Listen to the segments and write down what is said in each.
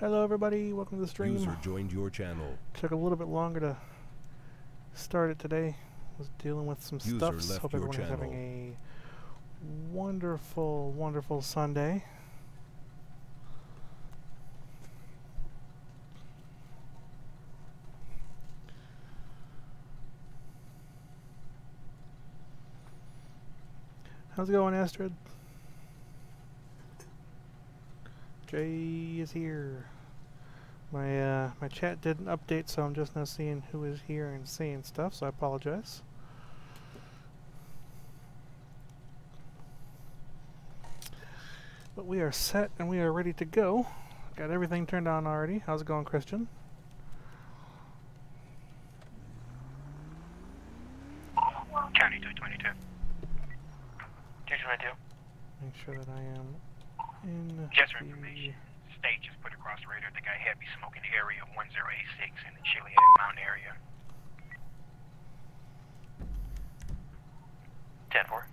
Hello everybody, welcome to the stream. User joined your channel. Took a little bit longer to start it today. Was dealing with some User stuff. left Hope everyone is having a wonderful, wonderful Sunday. How's it going, Astrid? Jay is here. My uh, my chat didn't update, so I'm just now seeing who is here and seeing stuff. So I apologize. But we are set and we are ready to go. Got everything turned on already. How's it going, Christian? County 222. 222. Make sure that I am in Just for the information, state just put across the radar the guy heavy smoking area 1086 in the Chiliad Mountain area. 10 4.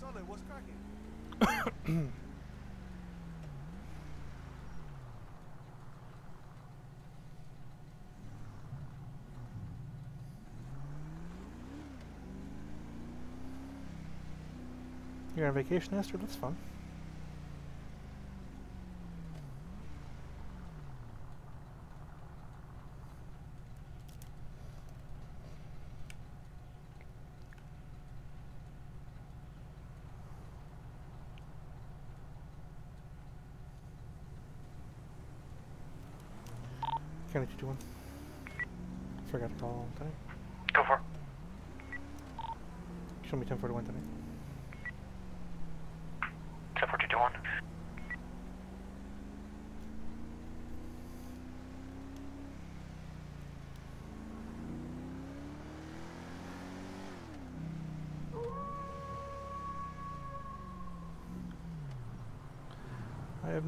Sully, what's cracking? You're on vacation, Astrid? That's fun. County 221. Forgot to call tonight. Go for it. Show me 1041 tonight.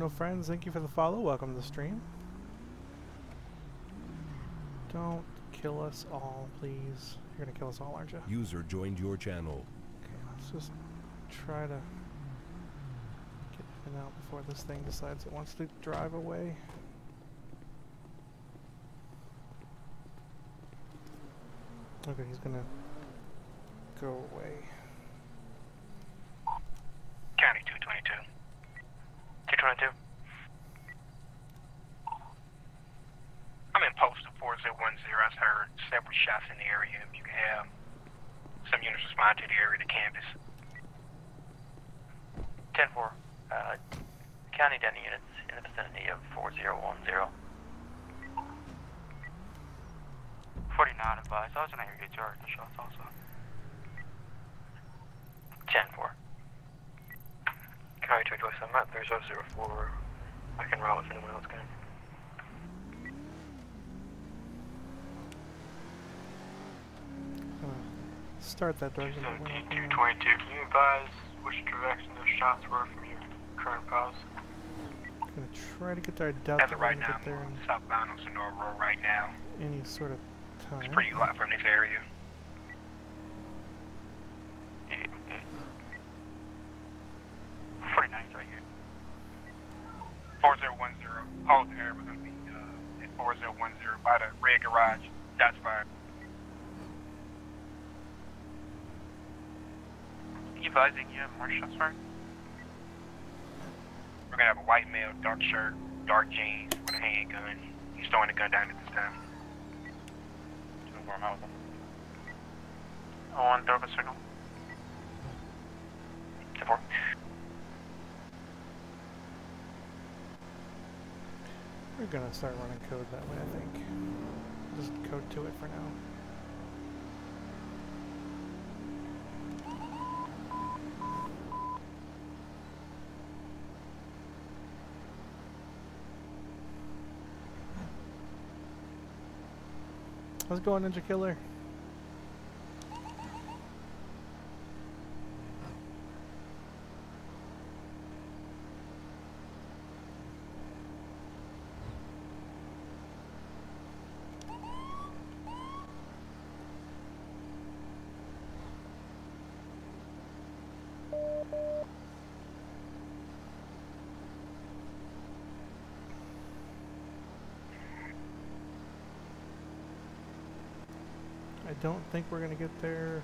No friends. Thank you for the follow. Welcome to the stream. Don't kill us all, please. You're gonna kill us all, aren't you? User joined your channel. Okay, let's just try to get in out before this thing decides it wants to drive away. Okay, he's gonna go away. County 222. 222. I'm in postal 4010. I've heard several shots in the area. If you can have some units respond to the area, the campus. 10 4. Uh, county Denny units in the vicinity of 4010. 49 advised. I was going to get charged the shots also. 10 4. County 227, map 3004. I can route if anyone else can. Gonna start that D222, can you advise which direction those shots were from your current pause? Gonna try to get there. I doubt that right now, get there I'm in southbound on Senora Road right now. any sort of time. It's pretty light from this area. Yeah, yeah. 49's right here. 4010. Hold there. We're going to be uh, at 4010 by the red garage. That's fine. You advising you have shots fired? We're going to have a white male, dark shirt, dark jeans with a handgun. He's throwing the gun down at this time. To inform out. On throw the signal. 10 4. We're gonna start running code that way, I think. Just code to it for now. How's it going, Ninja Killer? I don't think we're gonna get there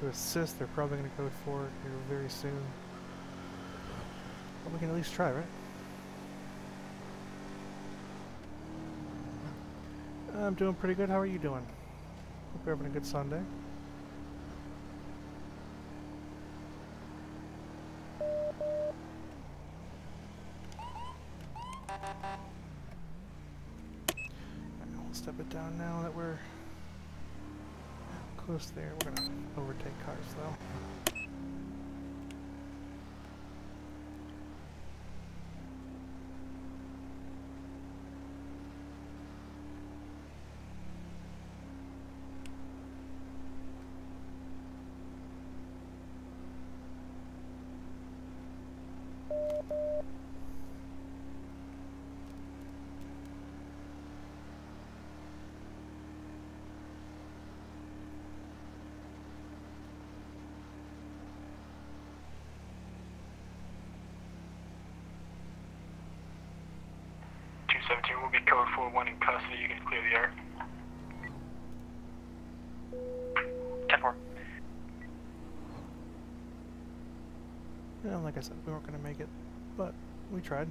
to assist. They're probably gonna code for it here very soon. But we can at least try, right? I'm doing pretty good. How are you doing? Hope you're having a good Sunday. We'll step it down now that we're close there. We're gonna overtake cars though. Two seventeen will be code for one in custody. You can clear the air. Ten four. Yeah, like I said, we weren't gonna make it, but we tried.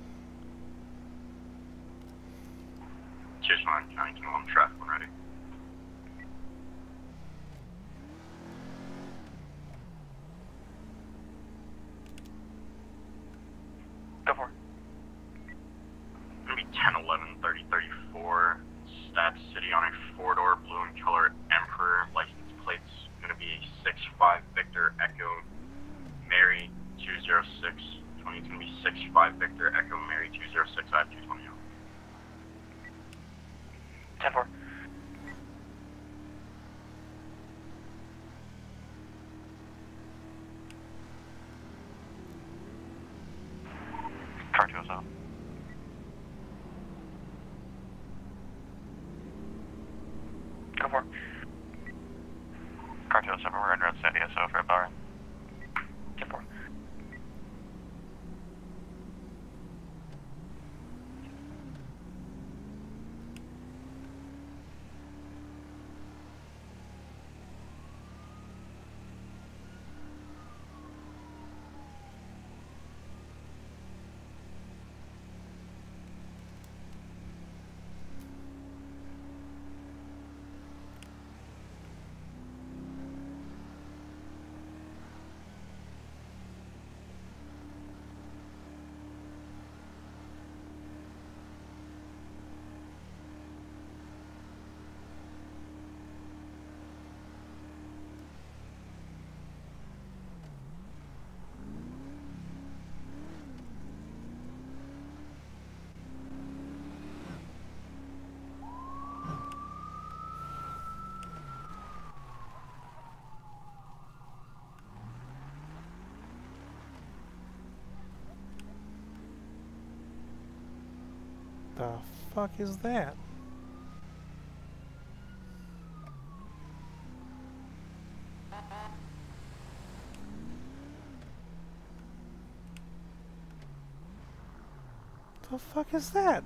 The fuck is that? The fuck is that?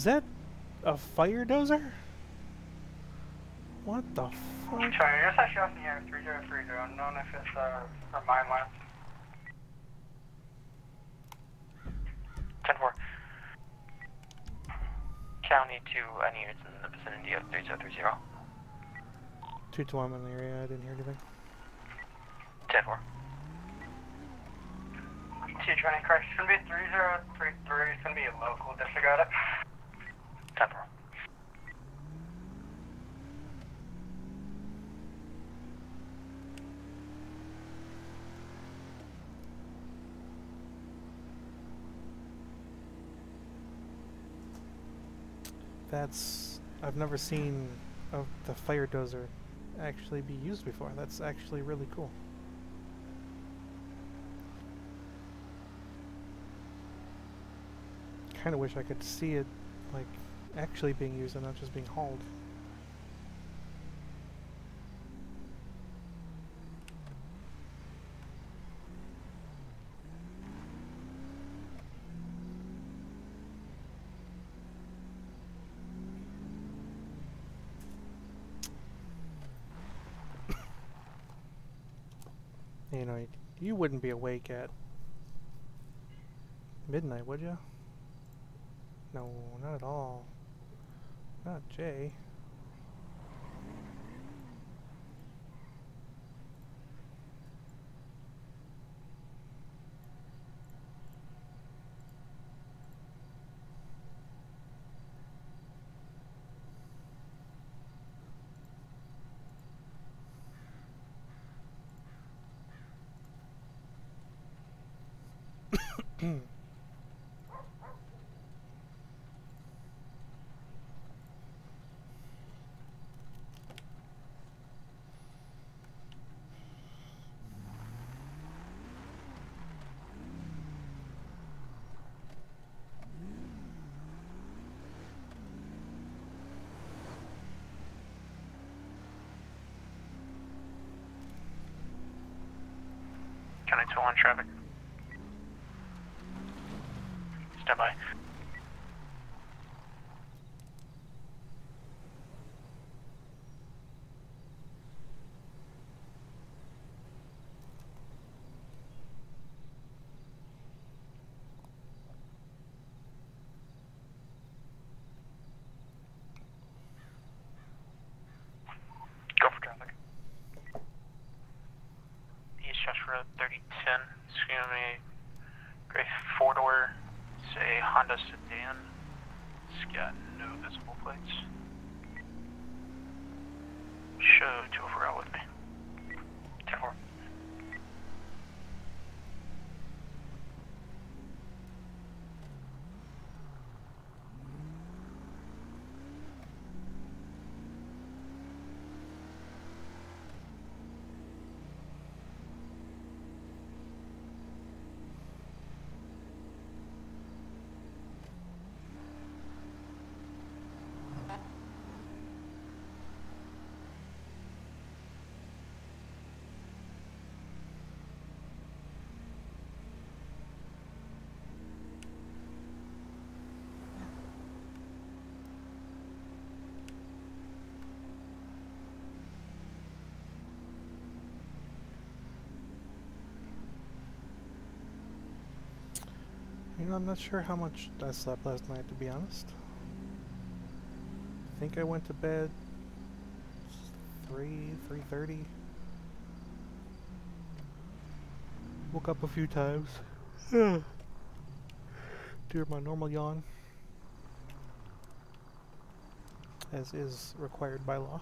Is that a fire dozer? What the fuck? Sorry, you're actually off the air 3030. Unknown if it's uh, a mine line. 10 4. County to any units in the vicinity of 3030. 212 in the area, I didn't hear anything. 10 4. 220, correct. It's gonna be 3033. It's gonna be a local. Disregard it. 10 4. That's I've never seen the fire dozer actually be used before. That's actually really cool. Kind of wish I could see it like actually being used and not just being hauled. You know, you wouldn't be awake at midnight, would you? No, not at all. Not Jay. County 201 traffic. Stand by. Go for traffic. East Joshua 3010. It's going to be gray four door, say Honda sedan. It's got no visible plates. Show 204 out with me. 10 4. You know, I'm not sure how much I slept last night, to be honest. I think I went to bed three, three thirty. Woke up a few times. During my normal yawn, as is required by law.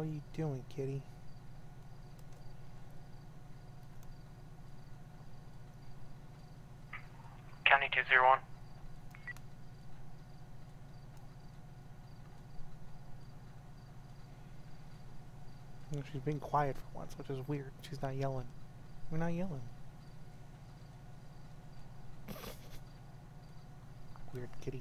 What are you doing, kitty? County 201. You know, she's being quiet for once, which is weird. She's not yelling. We're not yelling. Weird kitty.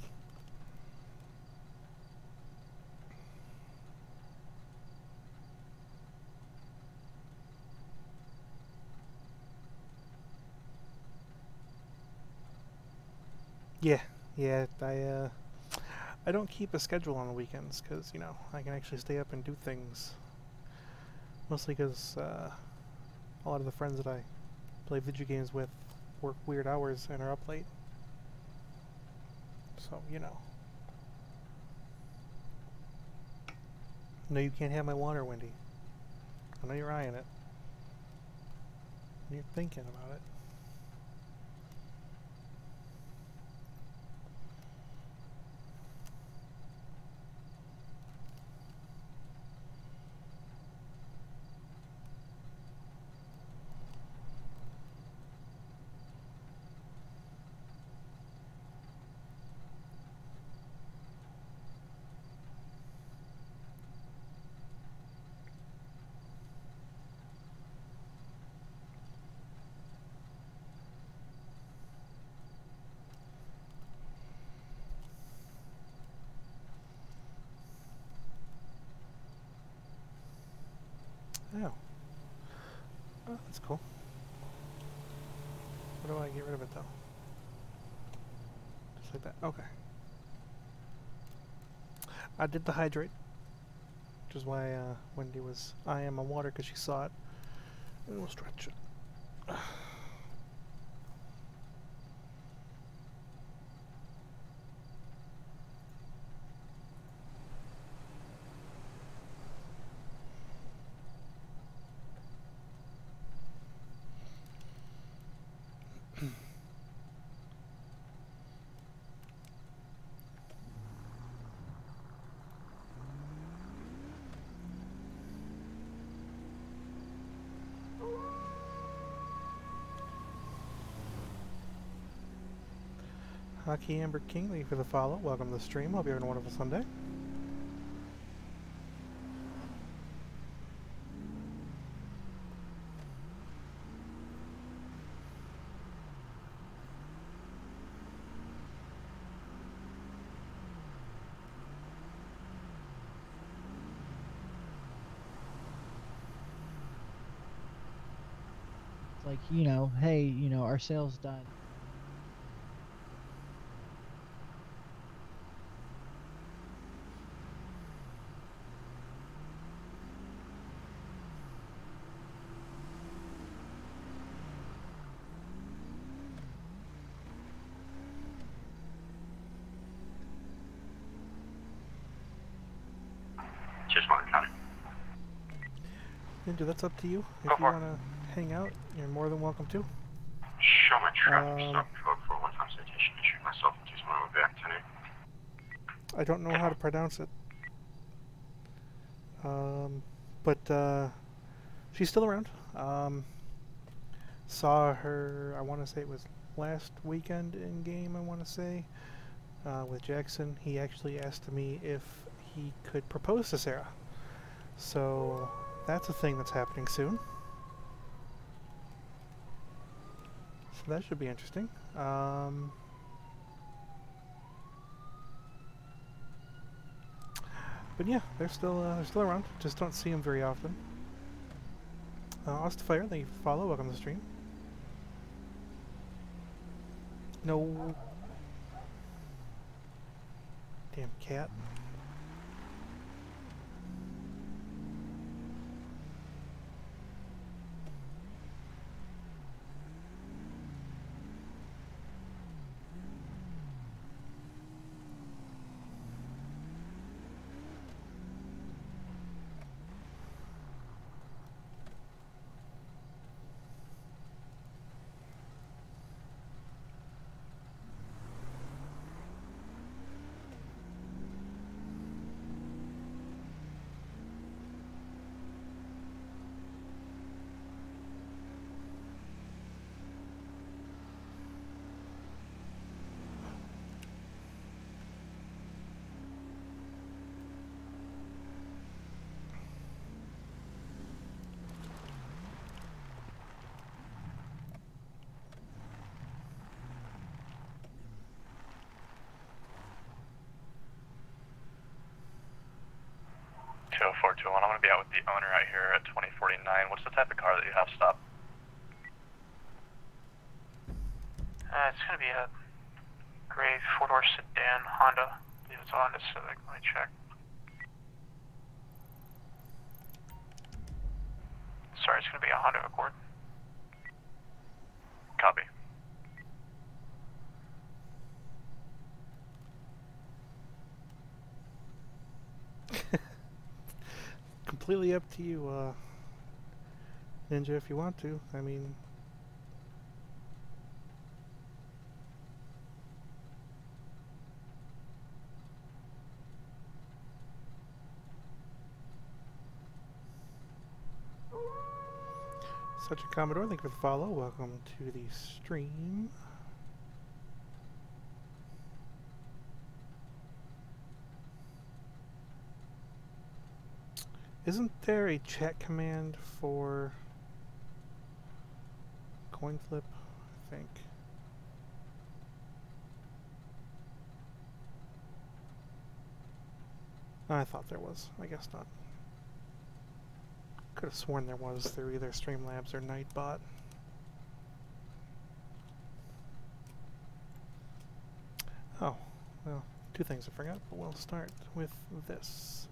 Yeah, yeah, I, uh, I don't keep a schedule on the weekends because, you know, I can actually stay up and do things Mostly because uh, a lot of the friends that I play video games with work weird hours and are up late. So, you know. No, you can't have my water, Wendy. I know you're eyeing it. You're thinking about it. Oh. Oh, that's cool. What do I get rid of it though? Just like that. Okay. I did the hydrate, which is why uh, Wendy was eyeing my water because she saw it. And we'll stretch it. Hockey Amber King, thank you for the follow. Welcome to the stream. Hope you're having a wonderful Sunday. It's like, you know, hey, you know, our sale's done. That's up to you. If Go you want to hang out, you're more than welcome to. Show my traffic Um, stop for a one-time citation. Issue myself and my back tonight. I don't know how to pronounce it. Um, but uh, she's still around. Um, saw her, I want to say it was last weekend in game, I want to say, uh, with Jackson. He actually asked me if he could propose to Sarah. So that's a thing that's happening soon. So that should be interesting. Um, But yeah, they're still uh, they're still around. Just don't see them very often. Uh, Ostfire, thank you for follow. Welcome to the stream. No. Damn cat. One. I'm gonna be out with the owner out here at twenty forty nine. What's the type of car that you have stopped? Uh, it's gonna be a gray four door sedan Honda. I it's a Honda Civic. Let me check. Sorry, it's going to be a Honda Accord. Copy. Completely up to you, uh, Ninja, if you want to. I mean, Such a Commodore, thank you for the follow. Welcome to the stream. Isn't there a chat command for coin flip? I think. Ah, I thought there was. I guess not. Could have sworn there was through either Streamlabs or Nightbot. Oh, well, two things I forgot, but we'll start with this.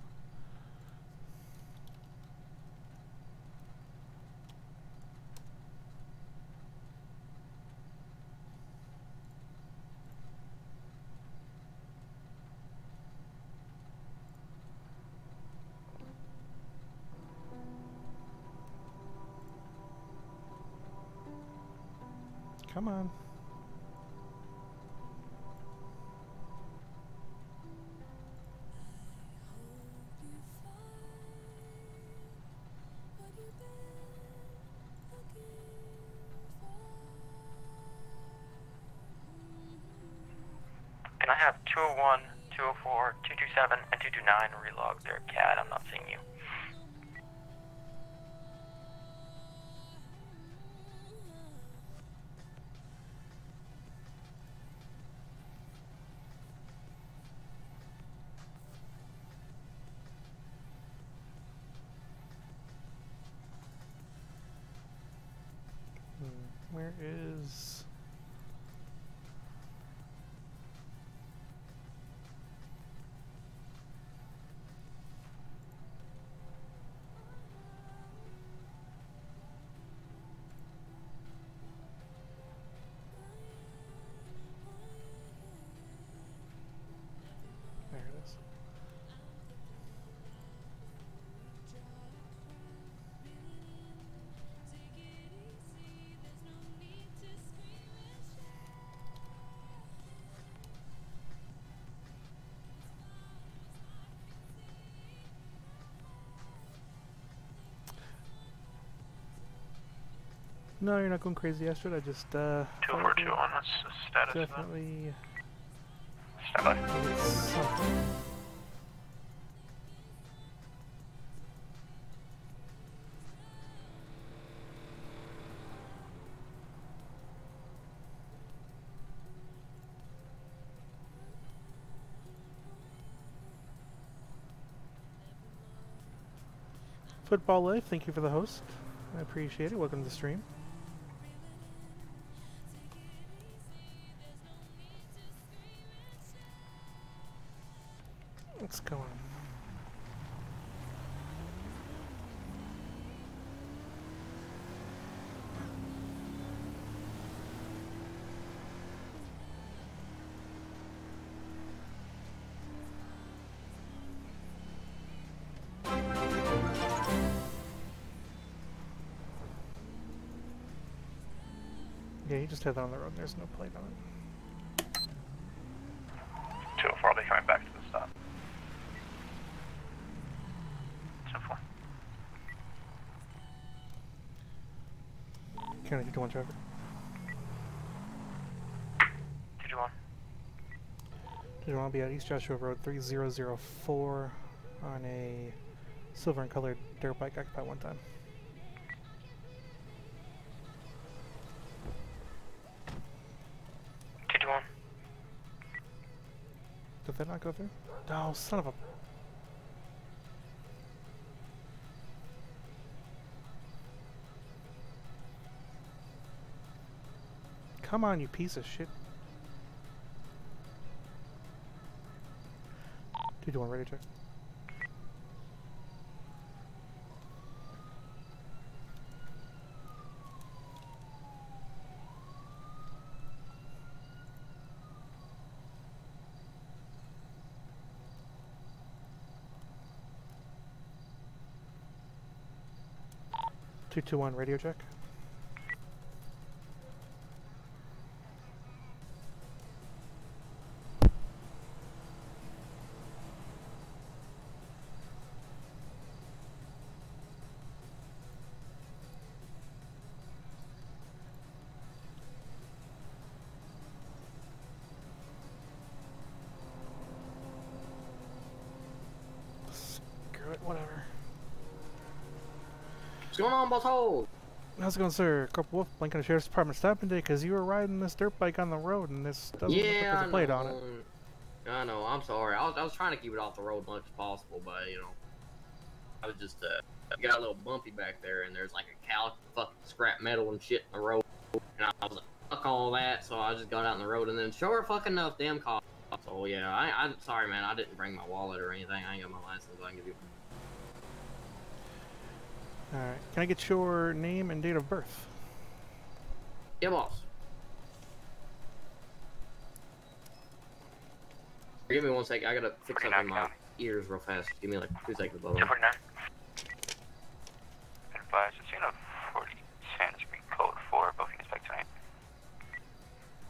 And 229 relog their CAD? I'm not seeing you. No, you're not going crazy, Astrid. I just, uh... thought it 20421, what's the status would of that? Definitely... Stand by. need something. Football Life, thank you for the host. I appreciate it. Welcome to the stream. What's going on? Yeah, you just had that on the road. There's no plate on it. 204, I'll be coming back to the stop. 204. County 221 traffic. 221. Did you want to be at East Joshua Road 3004 on a silver and colored dirt bike occupied one time? Two two one. Did that not go through? No, son of a. Come on, you piece of shit. Dude, you want ready to. Two two one radio check. What's going on, butthole? How's it going, sir? Corporal Wulf, Lincoln Sheriff's Department, stopping today because you were riding this dirt bike on the road and this doesn't look like Yeah, there's a plate on it. know. I know. I'm sorry. I was, I was trying to keep it off the road as much as possible, but you know, I was just uh, got a little bumpy back there, and there's like a cow fucking scrap metal and shit in the road, and I was like, fuck all that, so I just got out in the road, and then sure fucking enough, them cops. So yeah, I, I'm sorry, man. I didn't bring my wallet or anything. I ain't got my license. I can give you. Alright, can I get your name and date of birth? Yeah, boss. Give me one sec. I gotta fix up in my ears real fast. Give me like two seconds, brother. 249. Advise, it's in a 4010 Street Code 4, both units back tonight.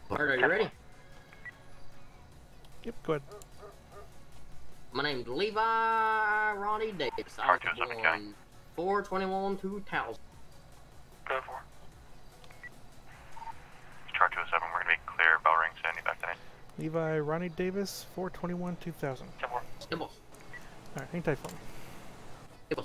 Bart, are you ready? Yep, go ahead. My name's Levi Ronnie Davis. I was Cartoons, okay. born 421 2000. Go for Chart 207, we're gonna be clear, bell ring, standing back tonight. Levi Ronnie Davis, 421 2000. 10 4. Yeah, boss. Alright, hang tight for me. Yeah,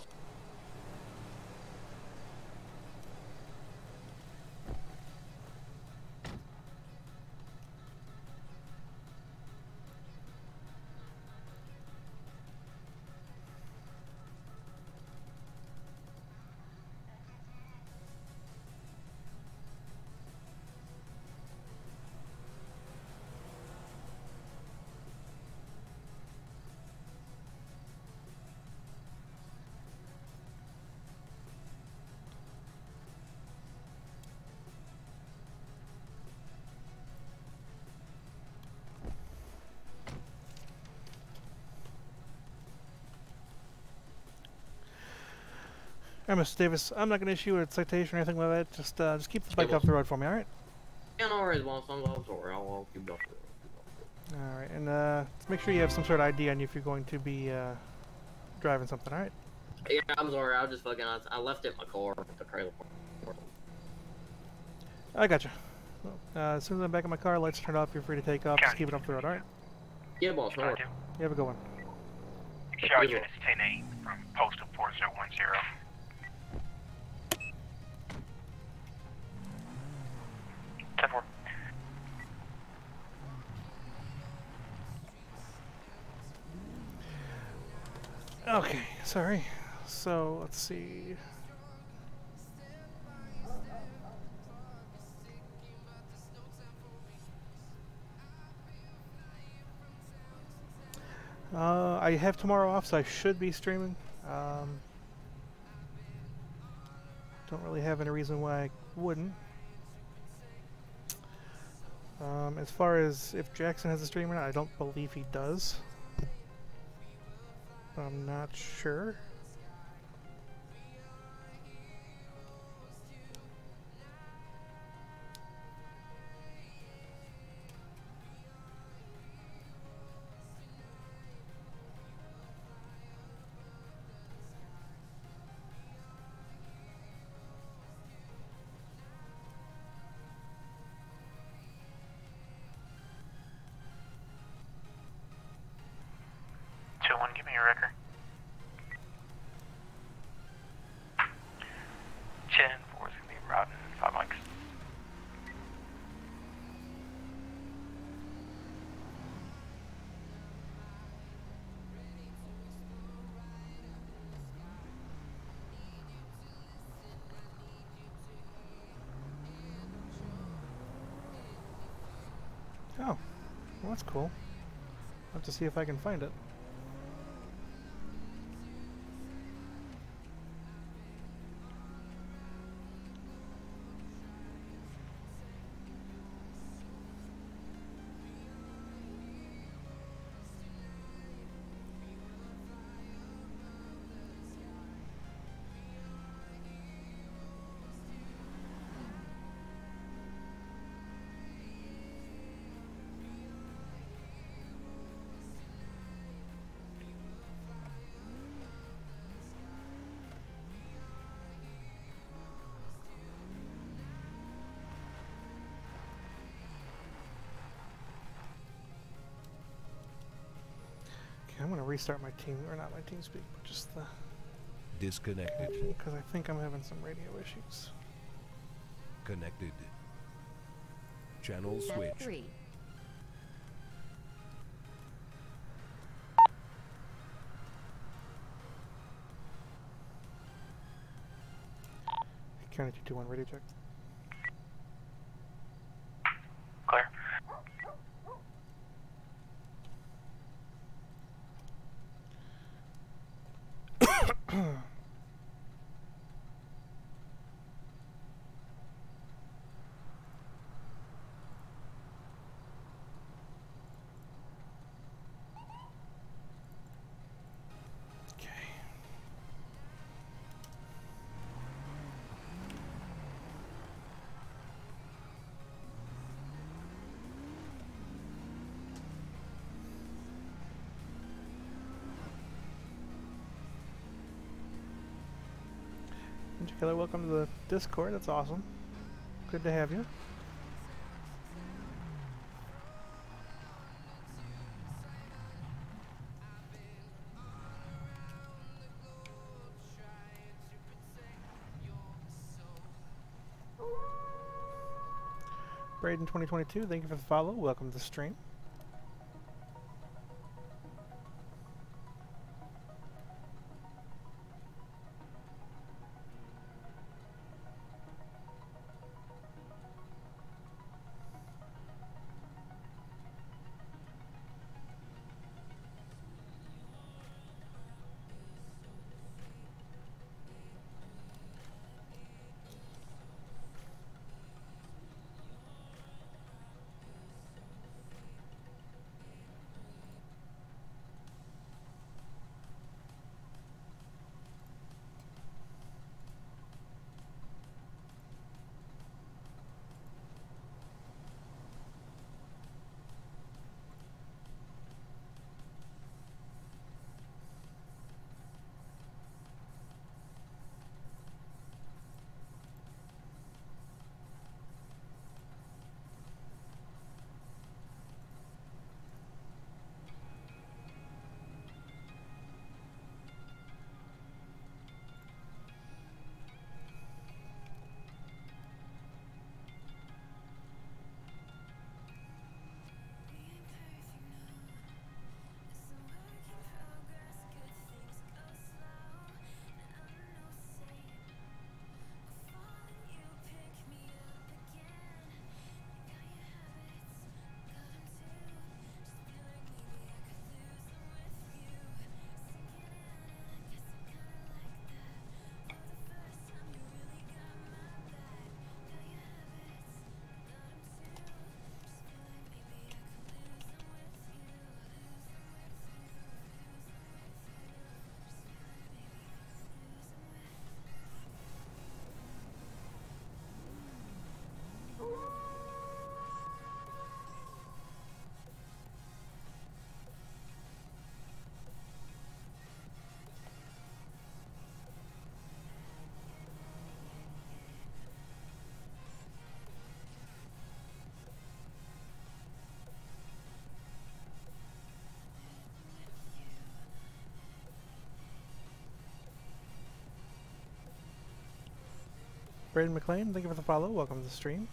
boss. Alright, Mr. Davis, I'm not going to issue a citation or anything like that. Just uh, just keep the bike boss. off the road for me, alright? Yeah, no worries, boss. I'm, I'm sorry. I'll, I'll keep it off the road. Keep it off the road. Alright, and uh, make sure you have some sort of ID on you if you're going to be uh, driving something, alright? Yeah, I'm sorry. I was just fucking. I, I left it in my car at the trailer park. I gotcha. Well, uh, as soon as I'm back in my car, lights turned off, you're free to take off. Just keep it off the road, alright? Yeah, boss. No worries. You have a good one. Shaw Yeah. units 10 8 from postal 4010. Okay, sorry. So, let's see. Uh, I have tomorrow off, so I should be streaming. Um, don't really have any reason why I wouldn't. Um, as far as if Jackson has a stream or not, I don't believe he does. I'm not sure. Oh, well, that's cool. I'll have to see if I can find it. I'm gonna restart my team, or not my team speak, but just the Disconnected. because I think I'm having some radio issues. Connected. Channel Step switch. three. County two two one radio check. Killer, welcome to the Discord. That's awesome. Good to have you. Braden 2022, thank you for the follow. Welcome to the stream. Braden McLean, thank you for the follow. Welcome to the stream.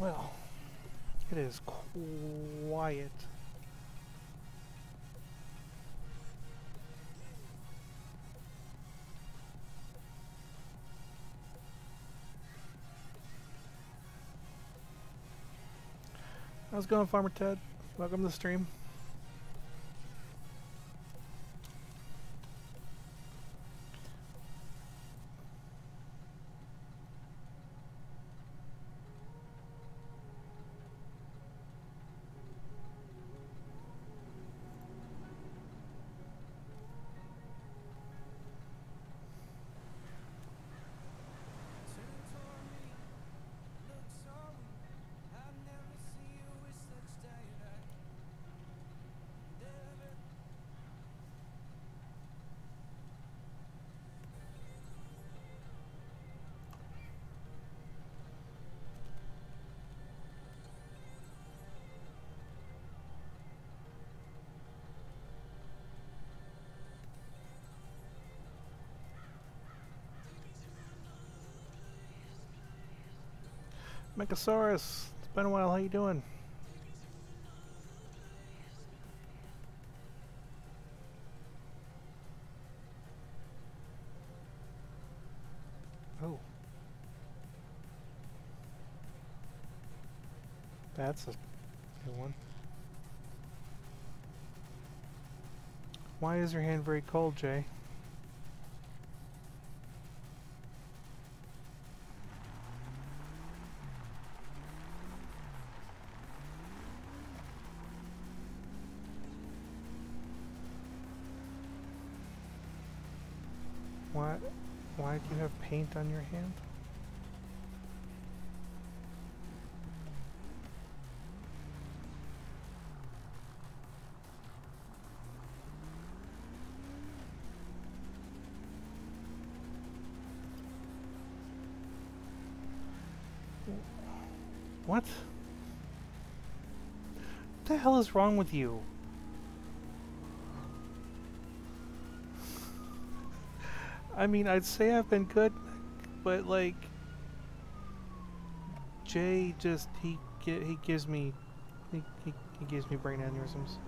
Well, it is quiet. How's it going, Farmer Ted? Welcome to the stream. Mechasaurus, it's been a while. How you doing? Oh. That's a good one. Why is your hand very cold, Jay? Paint on your hand? What? What the hell is wrong with you? I mean, I'd say I've been good, but like Jay just he he gives me he, he, he gives me brain aneurysms.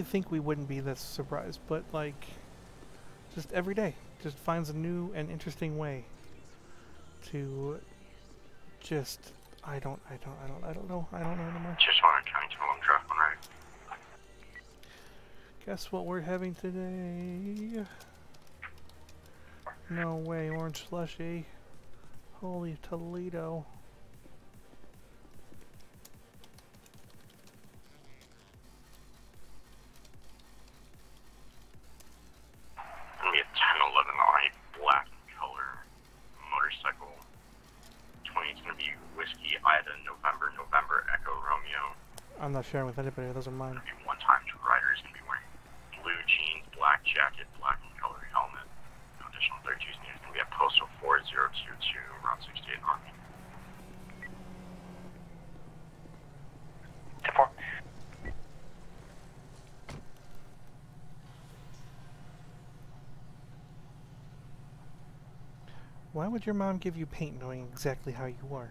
Really think we wouldn't be this surprised, but like just every day just finds a new and interesting way to just I don't I don't I don't I don't know I don't know anymore. Just want to County 2 draft one right. Guess what we're having today? No way, orange slushy. Holy Toledo. Sharing with anybody, those are mine. Gonna one time two riders gonna be wearing blue jeans, black jacket, black and color helmet. No additional 32s needed. Gonna be a postal 4022 Route 68 Army. Ten four. Why would your mom give you paint knowing exactly how you are?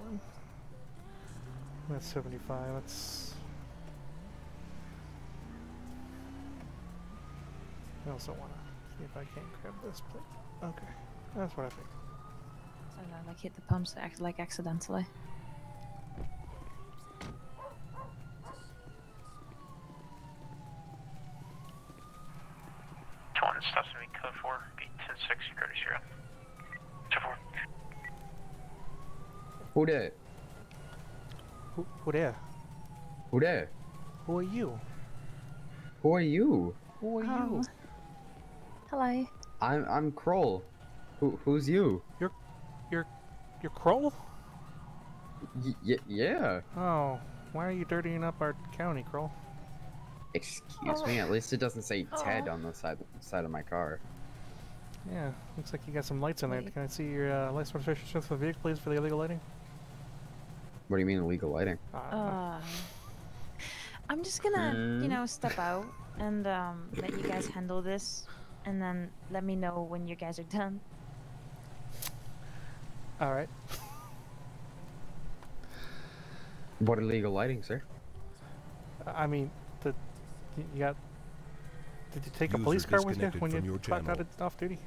That's 75. Let's. I also wanna see if I can't grab this plate. Okay, that's what I think. So I like hit the pumps like accidentally. Two one. Stops to me. Code four. Be ten six. Security zero. Ten four. Who there? Who, who there? Who there? Who are you? Who are you? Who are Oh. you? Hello. I'm I'm Kroll. Who who's you? You're you're Kroll? Y- y- yeah. Oh, why are you dirtying up our county, Kroll? Excuse me. At least it doesn't say Ted Oh. on the side side of my car. Yeah, looks like you got some lights in there. Can I see your uh, license registration for the vehicle, please, for the illegal lighting? What do you mean illegal lighting? Uh, I don't know. Uh, I'm just gonna, Hmm? you know, step out and um, let you guys handle this, and then let me know when you guys are done. All right. What illegal lighting, sir? I mean, the you got. Did you take a police car with you when you from your clocked out channel. at off duty?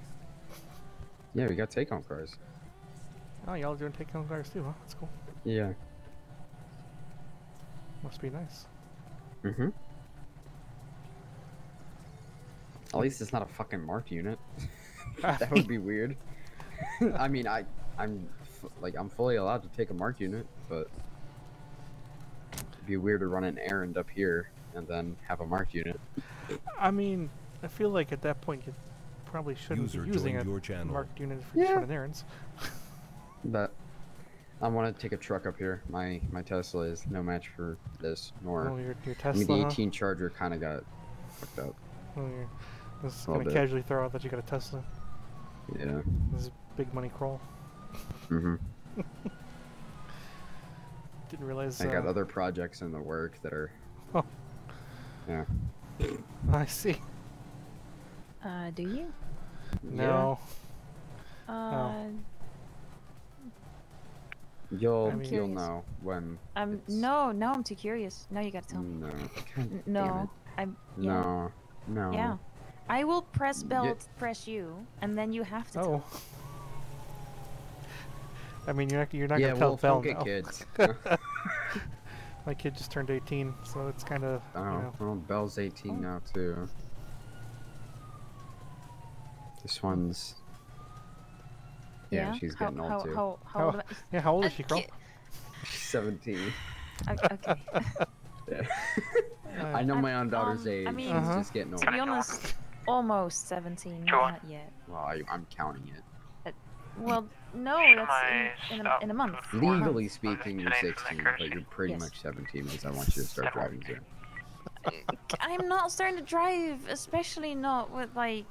Yeah, we got take home cars. Oh, y'all doing take home cars too, huh? That's cool. Yeah. Must be nice. Mm-hmm. At least it's not a fucking marked unit. that would be weird. I mean, I, I'm, f- like, I'm fully allowed to take a marked unit, but it'd be weird to run an errand up here and then have a marked unit. I mean, I feel like at that point you probably shouldn't User be using a your channel. marked unit for just Yeah. running errands. But I want to take a truck up here. My my Tesla is no match for this, nor Oh, your, your I mean the huh? 18 Charger kind of got fucked up. Oh, you're just gonna casually throw out that you got a Tesla. Yeah. This is big money Kroll. Mm-hmm. Didn't realize. I got uh, other projects in the work that are. Oh. Yeah. I see. Uh, do you? No. Uh, You'll I'm you'll curious. know when. I'm it's- no, no. I'm too curious. No, you gotta tell me. No. God N- damn no. I'm. Yeah. No. No. Yeah. I will press Ye- belt, press you, and then you have to. Tell Oh. I mean, you're not, you're not yeah, gonna tell well, Bell don't get now. kids. My kid just turned 18, so it's kind of, oh, you know. well, Belle's 18 Oh. now too. This one's. Yeah, she's how, getting old how, too. How, how, How- old Yeah, how old is she, Carl? She's 17. Okay. okay. Yeah. I know my own daughter's um, I age. mean- She's Uh-huh. just getting old. to be honest, almost 17. Sure. Not yet. Well, I, I'm counting it. Well, no, that's in, in, a, in a month. for Four. Legally speaking, you're 16, but you're pretty Yes. much 17 because I want you to start driving soon. I'm not starting to drive, especially not with like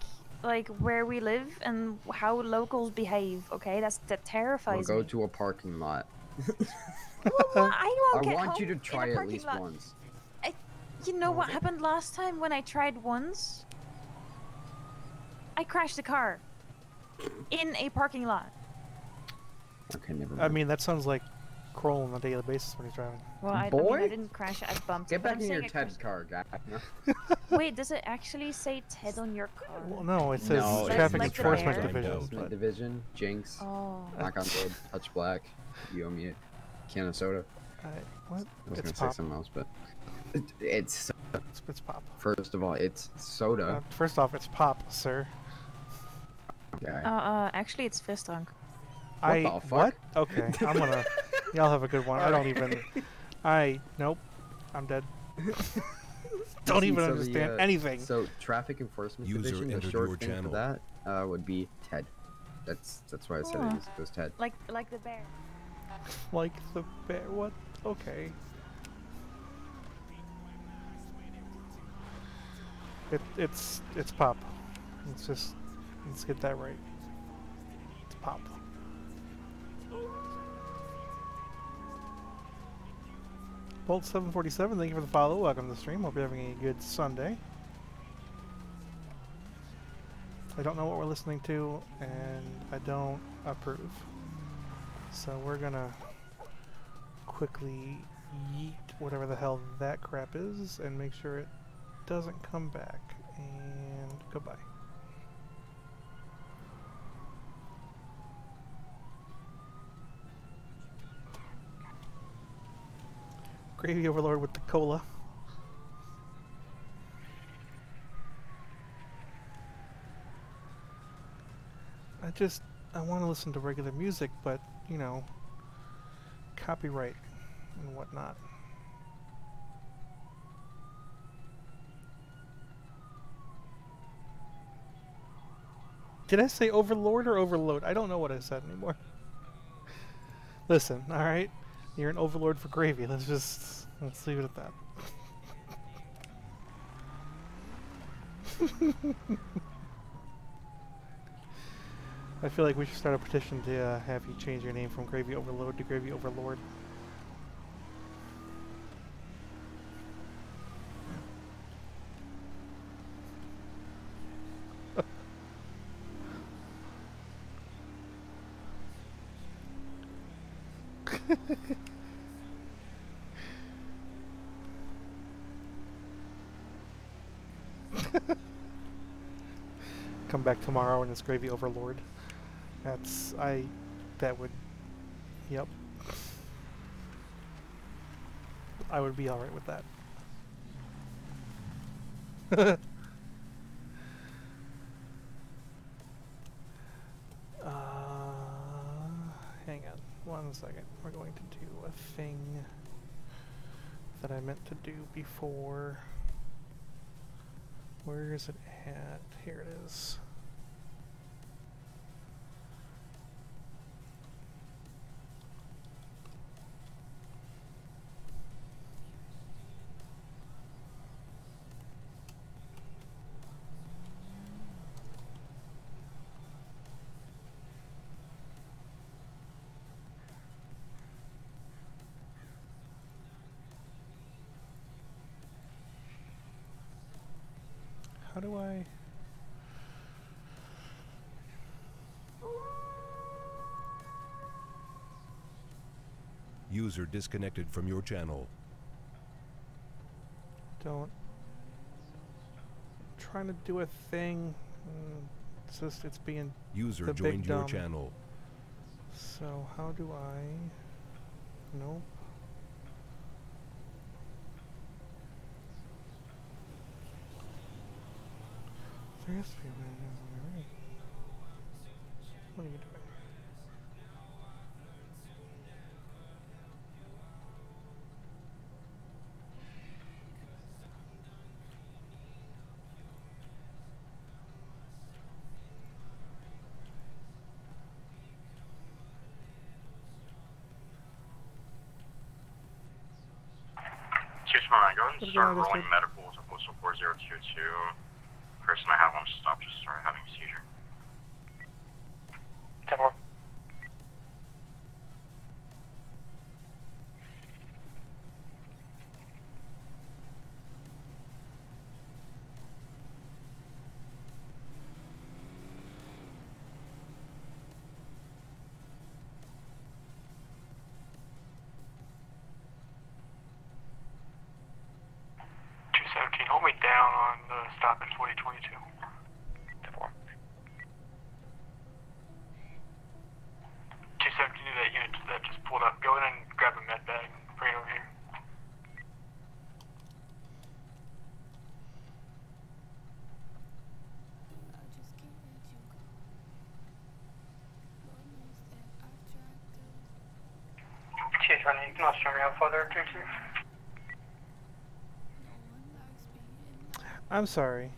like where we live and how locals behave. Okay, that's that terrifies We'll go me. to a parking lot. Well, well, I I want you to home in a try at least lot. once. You know what happened last time when I tried once? I crashed the car in a parking lot. Okay, never I mean, that sounds like Kroll on a daily basis when he's driving. Well, I, I mean, Boy? I didn't crash it. I bumped it. Get but back I'm in your saying I Ted car, guy. Wait, does it actually say Ted on your car? Well, no, it says No, Traffic like Enforcement. Division. But- Division, Jinx, Oh. knock on wood, touch black, you owe me a can of soda. I- what? I was It's gonna say something else, but it, it's It's, it's pop. first of all, it's Uh, soda. first off, it's pop, sir. guy. Uh, uh, actually, it's fist drunk. I the fuck? what? Okay, I'm gonna. Y'all have a good one. I don't even. I nope. I'm dead. don't See, even so the, understand uh, anything. So traffic enforcement User division, the short your thing channel. for that uh, would be Ted. That's that's why I said Aw. it was, it was Ted. Like like the bear. Like the bear. What? Okay. It, it's it's pop. Let's just let's get that right. It's pop. Bolt 747, thank you for the follow. Welcome to the stream. Hope you're having a good Sunday. I don't know what we're listening to, and I don't approve. So we're gonna quickly yeet whatever the hell that crap is and make sure it doesn't come back. And goodbye. Gravy Overlord with the cola. I just I want to listen to regular music, but you know, copyright and whatnot. Did I say overlord or overload? I don't know what I said anymore. Listen, alright? You're an overlord for gravy. Let's just let's leave it at that. I feel like we should start a petition to uh, have you change your name from Gravy Overload to Gravy Overlord. Come back tomorrow and it's Gravy Overlord. That's I that would yep. I would be alright with that. uh, hang on one second. We're going to do a thing that I meant to do before. Where is it at? Here it is. How do I... User disconnected from your channel. Don't... Trying to do a thing. mm, It's just, it's being User the big joined your channel. So how do I? Nope. There has to be a way to do right? What are you doing? Two Smart, go ahead What and about start rolling medical to postal 4022. Person I have on stop just started having a seizure. 10 4. Two seventeen, hold me down on the stop at forty twenty two. Ten four. Two seventeen, that unit that just pulled up. Go in and grab a med bag. Bring it over here. Cheers, Ronnie. You can also show me how far they're to. I'm sorry.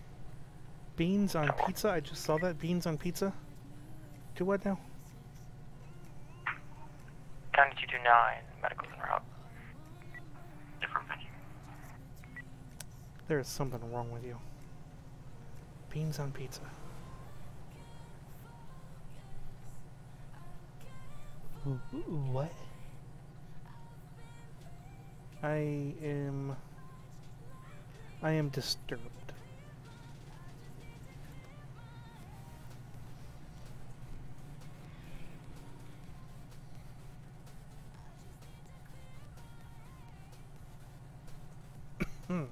Beans on pizza? I just saw that. Beans on pizza? Do what now? County 229, medical's en route. Different venue. There is something wrong with you. Beans on pizza. What? I am. I am disturbed. Hmm.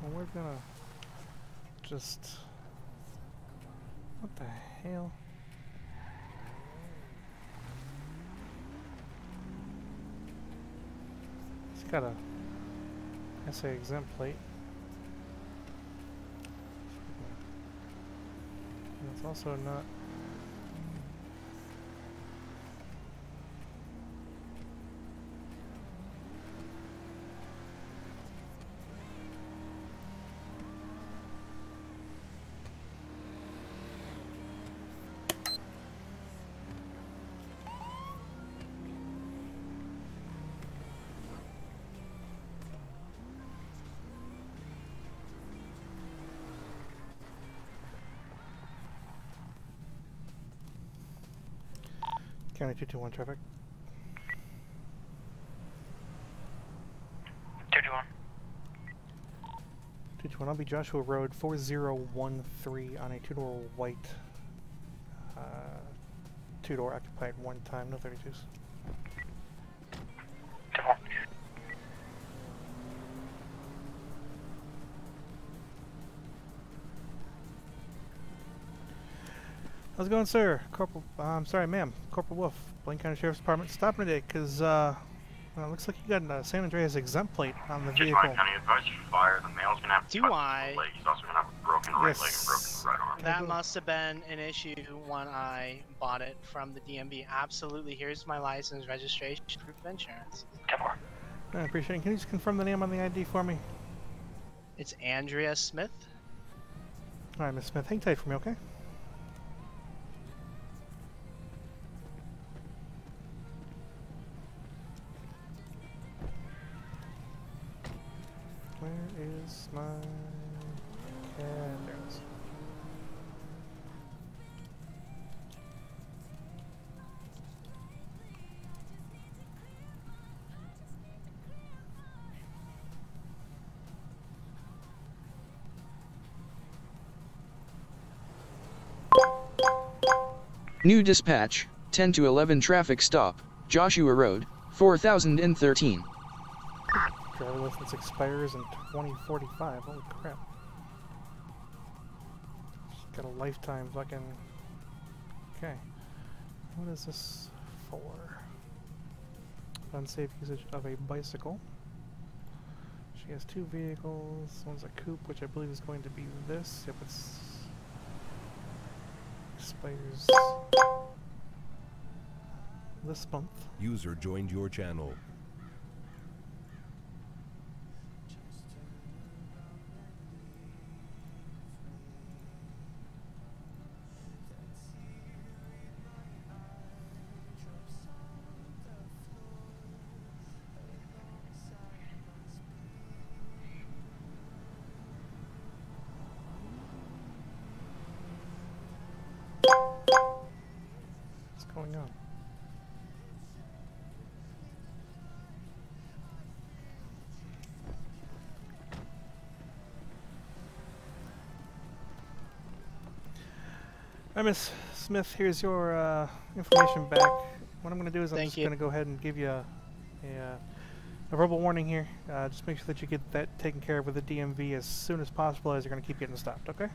Well, we're gonna just. What the hell? It's got a SA exempt plate. And it's also not. County 221 traffic. 221. 221, I'll be Joshua Road 4013 on a two door white, uh, two door occupied one time, no 32s. 2-4. How's it going, sir? Corporal, uh, I'm sorry, ma'am. Corporal Wulf, Blaine County Sheriff's Department, stopping today because uh, well, looks like you got a San Andreas exempt plate on the vehicle. Blaine County advice fire. The male's gonna have Do I- the leg. He's also gonna have a broken right leg and broken Yes. right. That must have been an issue when I bought it from the DMV. Absolutely. Here's my license, registration, proof of insurance. 10-4. I appreciate it. Can you just confirm the name on the ID for me? It's Andrea Smith. All right, Miss Smith, hang tight for me, okay? New dispatch, 10 to 11 traffic stop, Joshua Road, 4013. Driver license expires in 2045. Holy crap. Got a lifetime fucking. Okay. What is this for? Unsafe usage of a bicycle. She has two vehicles. One's a coupe, which I believe is going to be this. Yep, it's. Expires this month. User joined your channel. Alright, Miss Smith, here's your uh, information back. What I'm going to do is I'm Thank just going to go ahead and give you a, a, uh, a verbal warning here. Uh, just make sure that you get that taken care of with the DMV as soon as possible as you're going to keep getting stopped, okay?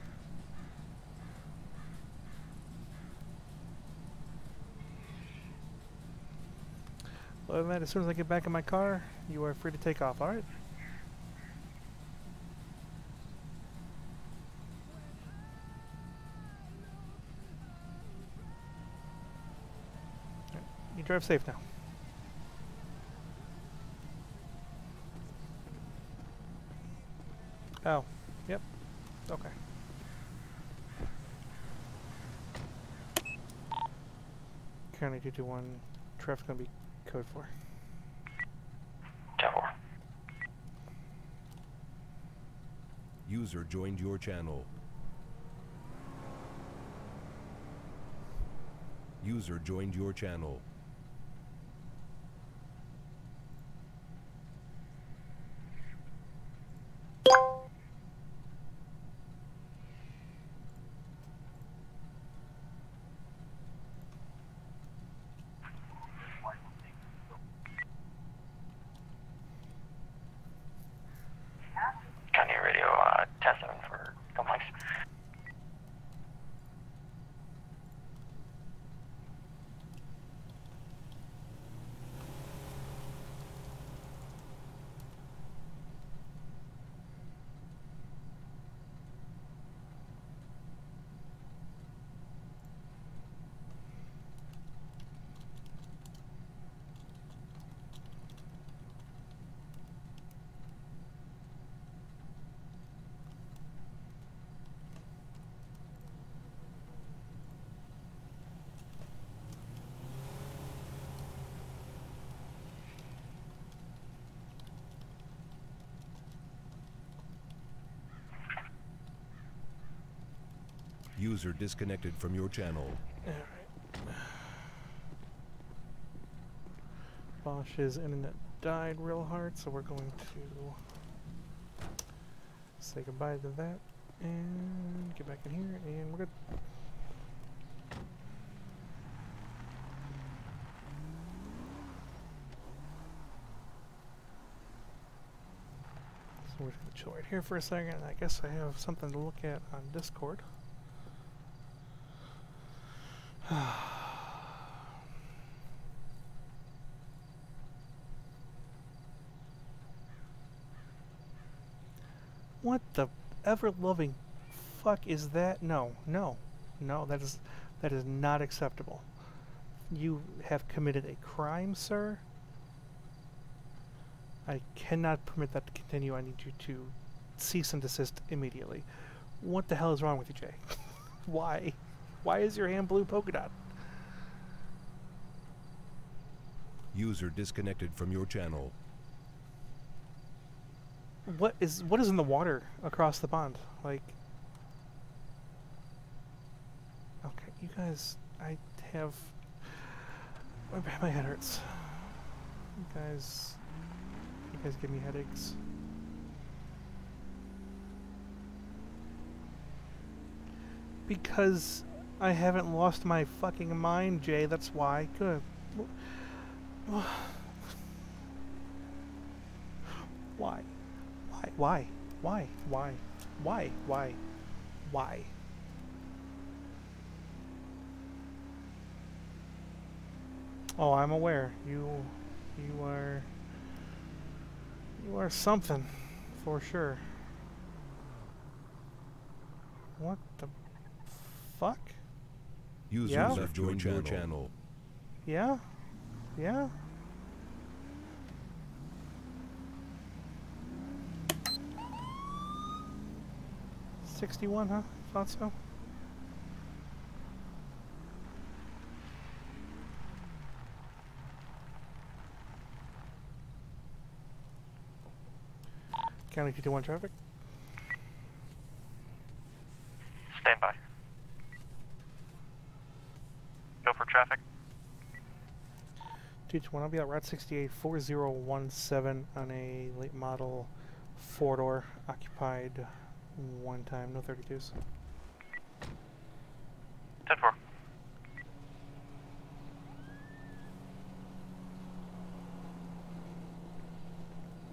Other than that, as soon as I get back in my car, you are free to take off, alright? You drive safe now. Oh, yep. Okay. County 221, traffic gonna be code 4. 10-4. User joined your channel. User joined your channel. County radio, uh, 10-7 for complaints. User disconnected from your channel. Alright. Josh's internet died real hard, so we're going to say goodbye to that and get back in here, and we're good. So we're just gonna chill right here for a second. I guess I have something to look at on Discord. What the ever loving fuck is that? No, no, no, that is that is not acceptable. You have committed a crime, sir. I cannot permit that to continue. I need you to cease and desist immediately. What the hell is wrong with you, Jay? Why? Why is your hand blue polka dot? User disconnected from your channel. What is what is in the water across the pond? Like Okay, you guys I have my, my head hurts. You guys you guys give me headaches. Because I haven't lost my fucking mind, Jay, that's why. Good. Why? Why? Why? Why? Why? Why? Why? Oh, I'm aware. You you are you are something for sure. What the fuck? Users Yeah? left joined your channel. Yeah? Yeah? Sixty-one, huh? Thought so. County two-two-one traffic. Stand by. Go for traffic. Two-two-one. I'll be at Route 68 4017 on a late model four-door occupied one time, no 32s. 10 4.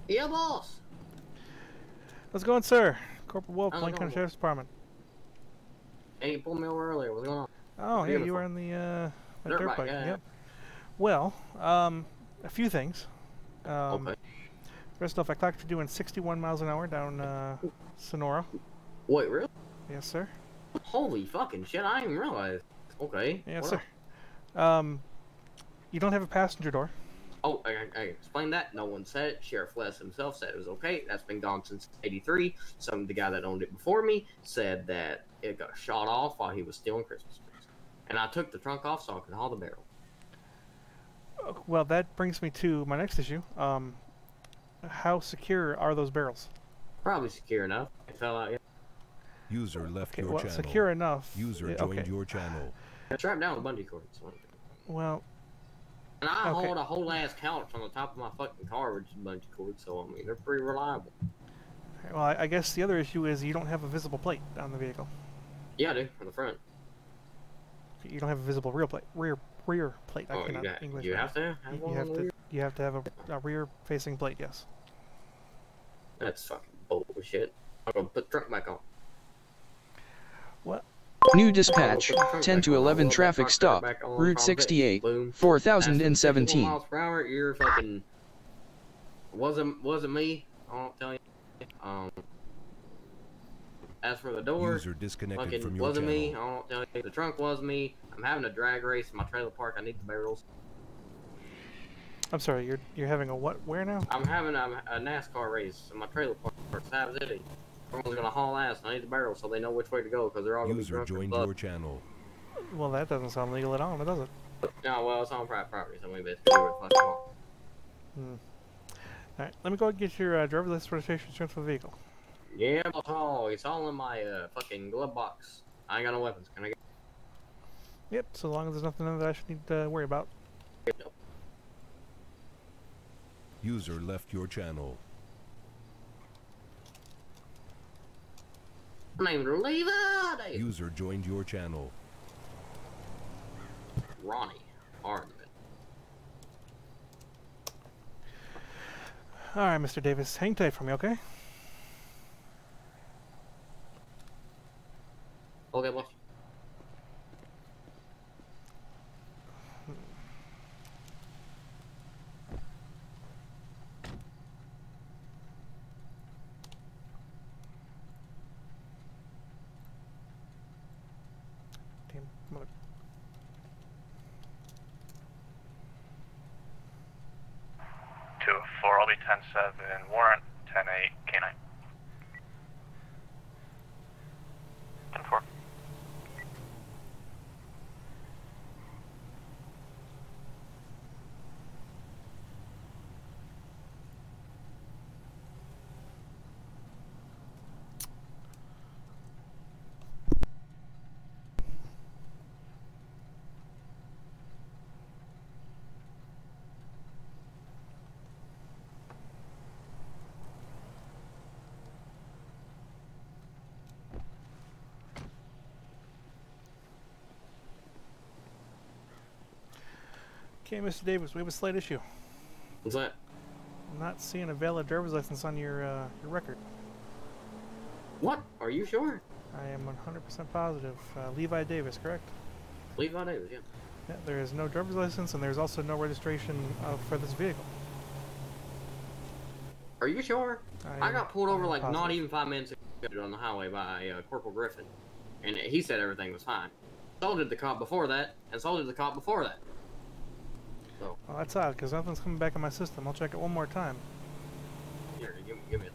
Yeah, boss. How's it going, sir? Corporal Wulf, How's it Blaine County Sheriff's Department. Hey, you pulled me over earlier. What's going on? Oh, yeah, you were on the uh, that Dirt dirt bike, bike. yeah, yeah. Yep. Well, um, a few things. Um, Okay. First off, I clocked you doing 61 miles an hour down uh, Senora. Wait, really? Yes, sir. Holy fucking shit! I didn't realize. Okay. Yes, sir. Um, you don't have a passenger door. Oh, I, I- explained that. No one said it. Sheriff Les himself said it was okay. That's been gone since '83. Some the guy that owned it before me said that it got shot off while he was stealing Christmas trees, and I took the trunk off so I could haul the barrel. Uh, Well, that brings me to my next issue. Um, how secure are those barrels? Probably secure enough. It fell out. Yeah. User left Okay, your well, channel. secure enough. User yeah, joined okay. your channel. Strapped down with bungee cords. Well, And I Okay. hold a whole ass couch on the top of my fucking car with just bungee cords, so I mean they're pretty reliable. well, I, I guess the other issue is you don't have a visible plate on the vehicle. Yeah, I do on the front. You don't have a visible rear plate. Rear rear plate. I Oh, you got- English. you right have to have You- one have the to. rear? You have to have a, a rear facing plate. Yes. That's fucking bullshit. I'm gonna put the trunk back on. What? New dispatch, 10 to 11 traffic stop, Route 68, 4017. miles per hour. You're fucking. Wasn't wasn't me. I won't tell you. Um. As for the door, User disconnected fucking from your wasn't me. I won't tell you. The trunk was me. I'm having a drag race in my trailer park. I need the barrels. I'm sorry. You're you're having a what? Where now? I'm having a, a NASCAR race in my trailer park, Sav City. Everyone's gonna haul ass. and I need the barrel so they know which way to go because they're all gonna be User drunk. joined your channel. Well, that doesn't sound legal at all, It does it? No, well, it's on private property, so we basically do what the fuck we want. Hmm. All right. Let me go and get your uh, driver list registration insurance for the vehicle. Yeah. Oh, it's all in my uh, fucking glove box. I ain't got no weapons. Can I get? Yep. So long as there's nothing in there that I should need to worry about. User left your channel. Named Levi Davis. User joined your channel. Ronnie Hardman. All right, Mr. Davis, hang tight for me, okay? Okay, boss. Damn, mother- Two four, I'll be ten seven. Warrant ten eight. K nine. Ten four. Okay, Mr. Davis, we have a slight issue. What's that? I'm not seeing a valid driver's license on your uh, your record. What? Are you sure? I am 100% positive. Uh, Levi Davis, correct? Levi Davis, yeah. Yeah, there is no driver's license, and there's also no registration uh, for this vehicle. Are you sure? I, am- got pulled over like not even five minutes ago on the highway by uh, Corporal Griffin, and he said everything was fine. So did the cop before that, and so did the cop before that. So Well, that's odd, because nothing's coming back on my system. I'll check it one more time. here, give me, give me it.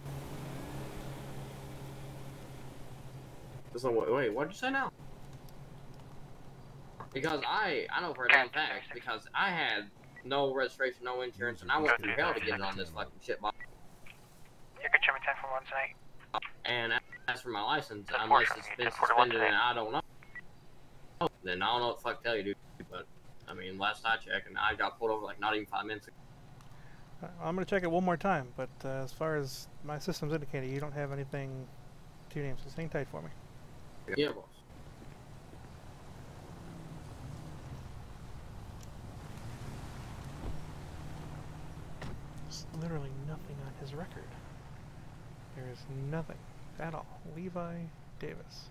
So wait, wait, what'd you say now? Because I, I know for a damn fact because I had no registration, no insurance, and I went through hell to get it on this fucking shit box. You could show me ten four one tonight. And as for my license, That's unless portion. it's been suspended and I don't know, then I don't know what the fuck to tell you, dude. I mean, last I checked, and I got pulled over like not even five minutes ago. I'm going to check it one more time, but uh, as far as my system's indicating, you don't have anything to your name, so hang tight for me. Yeah, boss. There's literally nothing on his record. There is nothing at all. Levi Davis.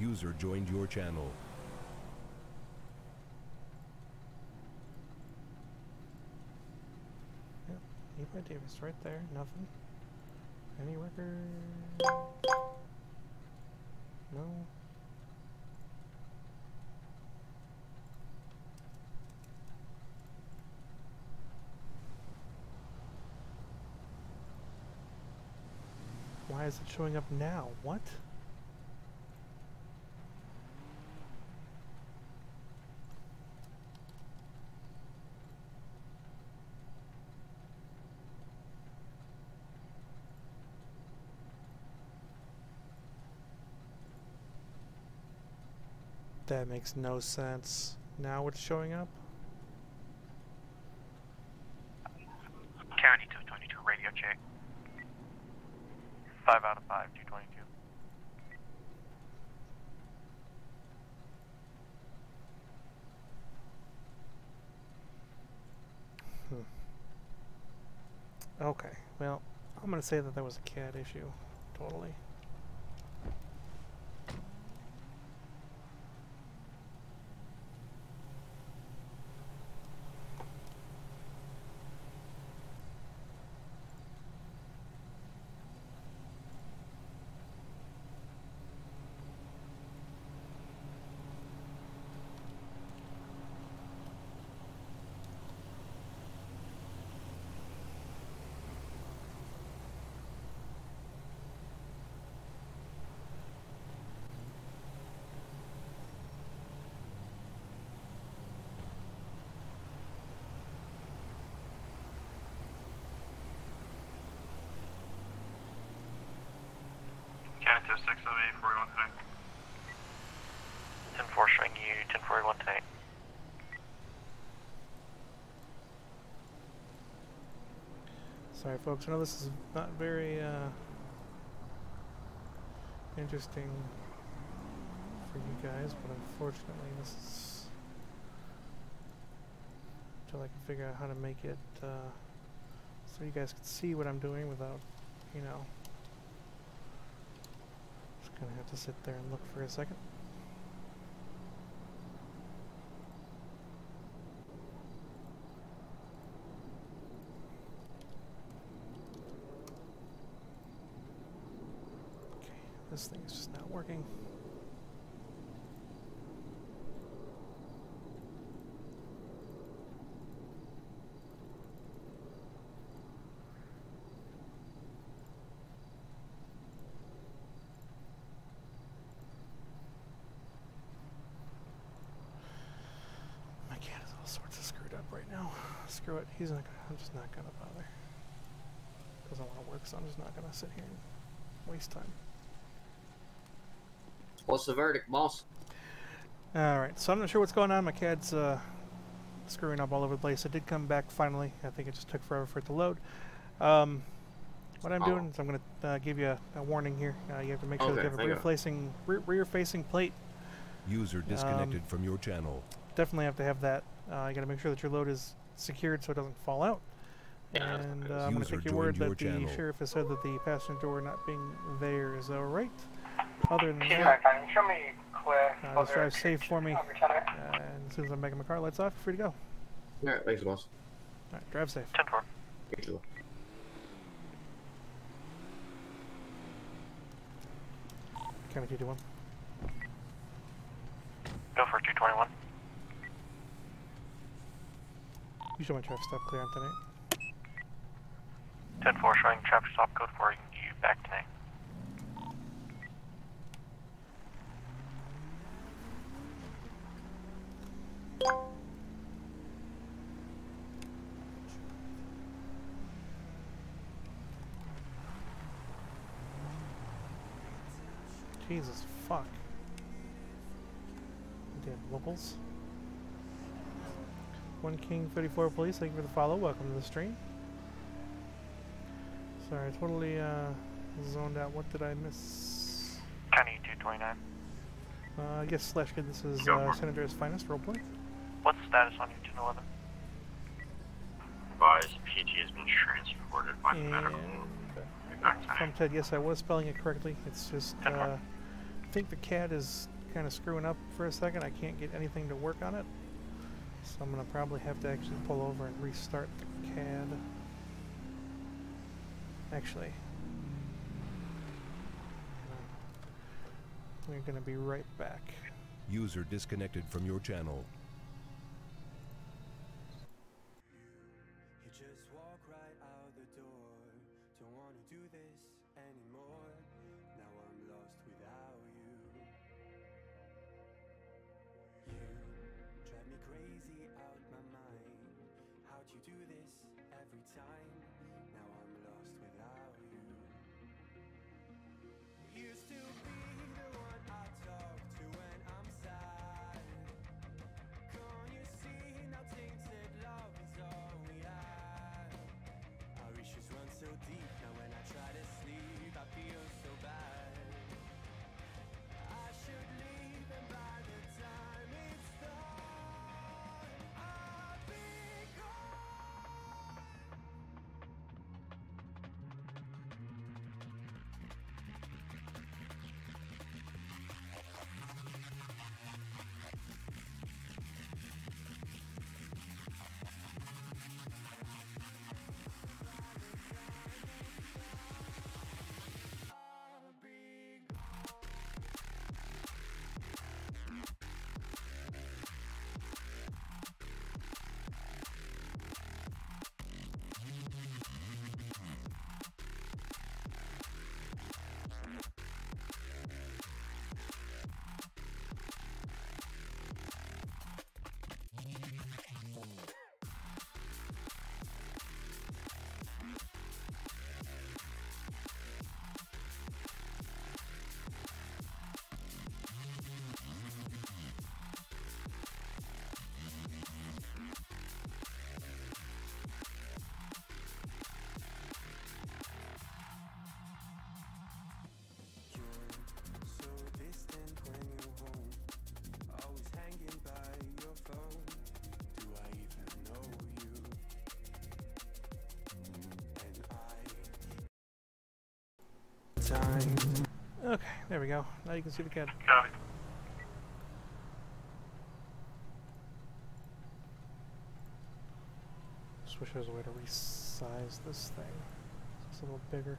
User joined your channel. Yep, Levi Davis, right there. Nothing. Any record? No. Why is it showing up now? What? That makes no sense. Now it's showing up? County two twenty two radio check. Five out of five, two twenty two. Hmm. Okay, well, I'm gonna say that that was a CAD issue. Totally. 10-4, tonight. showing you 10-4, tonight. Sorry, folks. I know this is not very uh, interesting for you guys, but unfortunately, this is until I can figure out how to make it uh, so you guys can see what I'm doing without, you know, gonna have to sit there and look for a second. Okay, this thing is just not working. My CAD is all sorts of screwed up right now. Screw it. He's not. Gonna, I'm just not gonna bother. Doesn't want to work, so I'm just not gonna sit here and waste time. What's the verdict, boss? All right. So I'm not sure what's going on. My CAD's uh, screwing up all over the place. It did come back finally. I think it just took forever for it to load. Um, what I'm Oh. doing is I'm going to uh, give you a, a warning here. Uh, you have to make sure that you have a rear-facing rear, rear-facing plate. User disconnected from your channel. Definitely have to have that. Uh, you got to make sure that your load is secured so it doesn't fall out. And uh, I'm going to take your word your that the sheriff has said that the passenger door not being there is all right. Other than Peter, that, can you show me clear? uh, just drive safe for me. Uh, and as soon as I'm back in my car, lights off. You're free to go. All Alright, thanks, boss. Alright, drive safe. 10 4. Thank you. County 221. Go for 221. You show my traffic stop clear on tonight. 10 4 showing traffic stop code for you back tonight. Jesus fuck. Damn locals. One King 34 Police, thank you for the follow. Welcome to the stream. Sorry, I totally uh, zoned out. What did I miss? County 229. Uh, yes, slash kid, this is Go uh, for it. San Andreas Finest roleplay. What's the status on your 211? Advise PT has been transported by And medical. Back from. Ted, yes, I was spelling it correctly. It's just, uh, I think the CAD is kind of screwing up for a second. I can't get anything to work on it. So I'm going to probably have to actually pull over and restart the CAD. Actually, we're going to be right back. User disconnected from your channel. Time? Time. Okay, there we go. Now you can see the CAD. Copy. Just wish there was a way to resize this thing. It's a little bigger.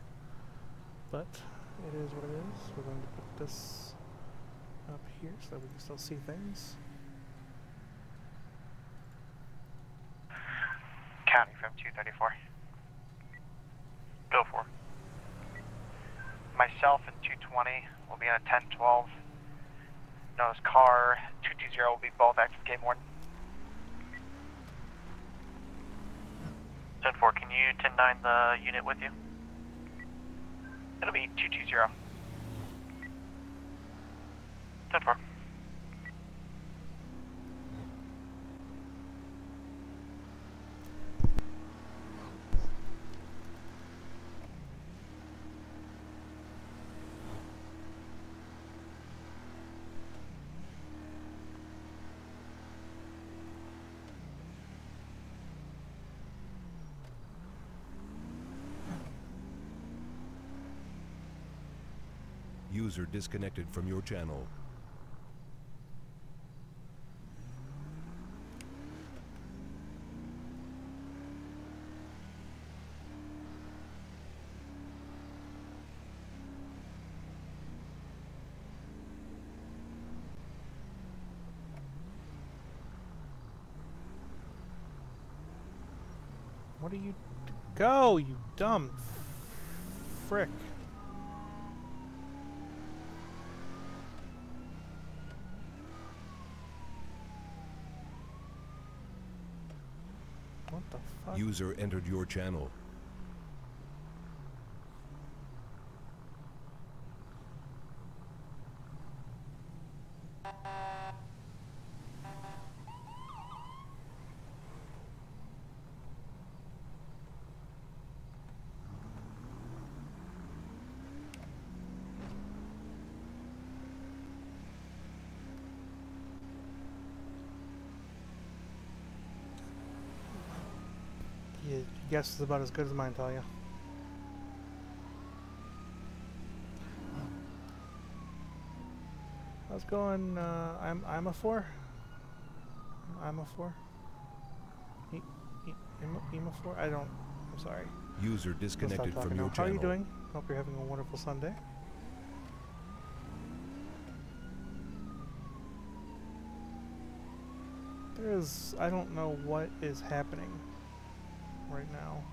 But it is what it is. We're going to put this up here so that we can still see things. County from 234. Go for. Myself and 220 will be in a 1012. Known as car 220 will be both active game warden. 10-4, can you 10-9 the unit with you? It'll be 220. 10-4. User disconnected from your channel. What are you? Go, you dumb frick. What the fuck? User entered your channel. Yeah, your guess is about as good as mine, tell you. How's it going? Uh, I'm I'm a four. I'm a four. E, e, Ema- Ema four. I don't. I'm sorry. User disconnected from now. channel. How are you doing? Hope you're having a wonderful Sunday. There is. I don't know what is happening right now.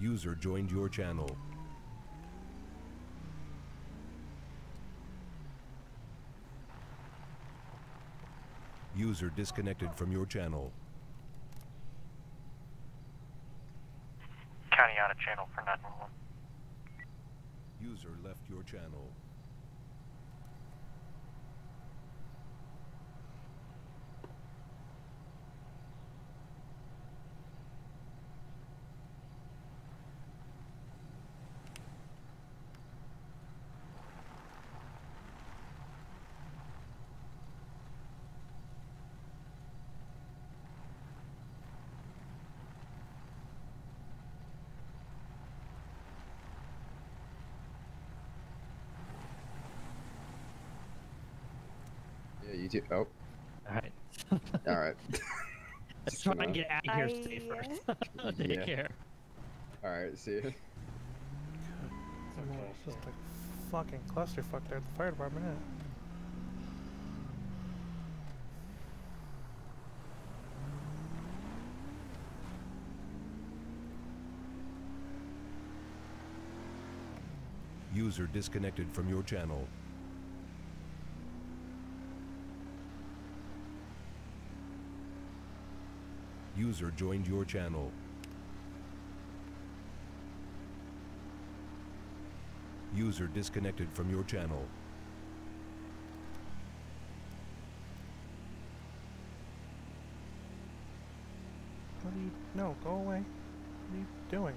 User joined your channel. User disconnected from your channel. County out of channel for 911. User left your channel. Yeah, you too. Oh, Alright. alright. Let's try and get out of here safe first. Take Yeah. care. Alright, see you. Well, it's just a fucking clusterfuck there at the fire department, isn't it? User disconnected from your channel. User joined your channel. User disconnected from your channel. What are you? No, go away. What are you doing?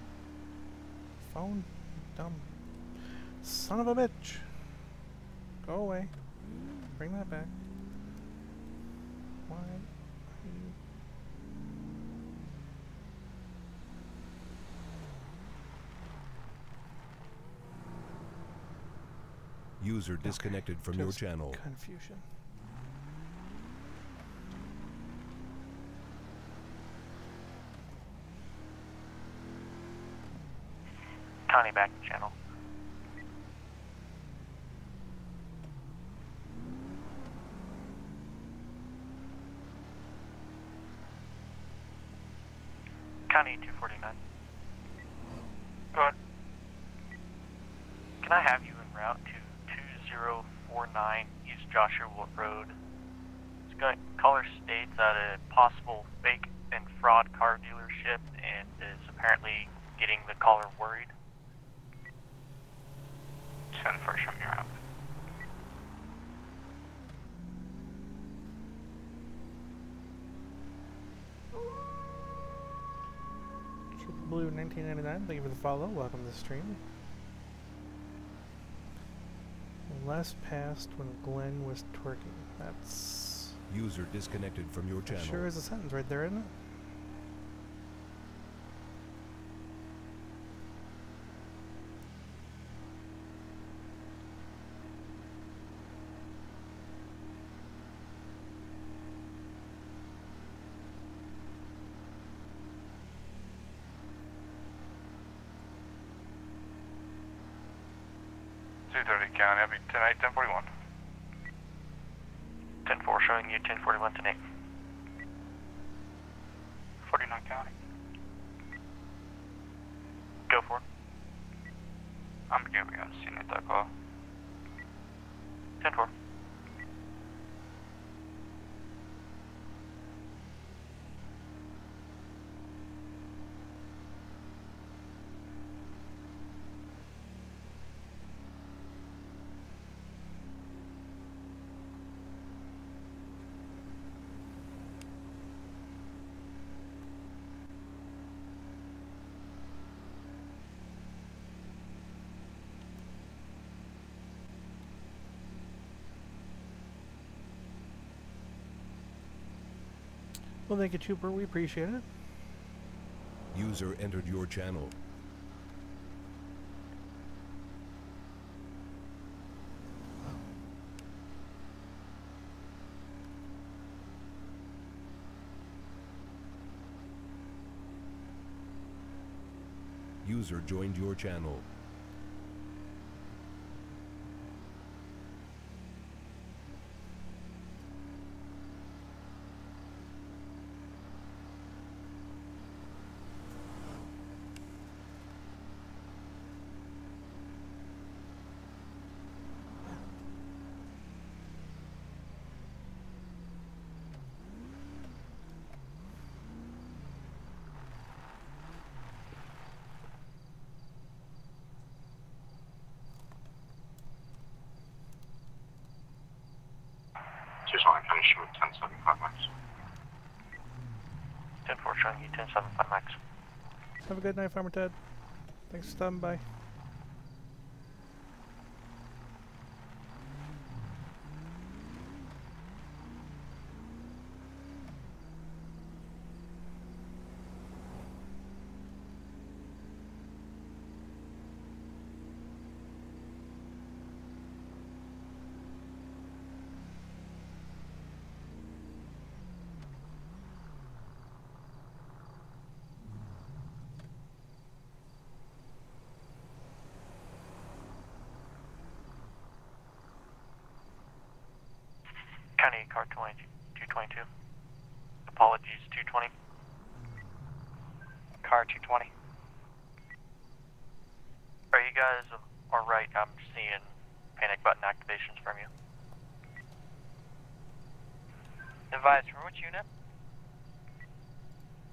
Phone, dumb son of a bitch. Go away. bring that back. Why? are you- User disconnected from your channel. Confusion. Connie back to channel. Connie 249. Go ahead. Can I have you en route to 2049 East Joshua Road? It's going, caller states that a possible fake and fraud car dealership and is apparently getting the caller worried. Send for from your out. Blue 1999, thank you for the follow. Welcome to the stream. Last passed when Glenn was twerking. That's User disconnected from your that channel. sure is a sentence right there, isn't it? Two be tonight, ten forty one. Ten four showing you ten forty one tonight. Forty nine County. Go for it. I'm giving a scene at that call. Ten four. Well, thank you, Trooper. We appreciate it. User entered your channel. User joined your channel. Just want to finish with 1075 max. Seven five max. Have a good night, Farmer Ted. Thanks for stopping by. Car 20, 222. Apologies, 220. Car 220. Are you guys alright? I'm seeing panic button activations from you. Advise from which unit?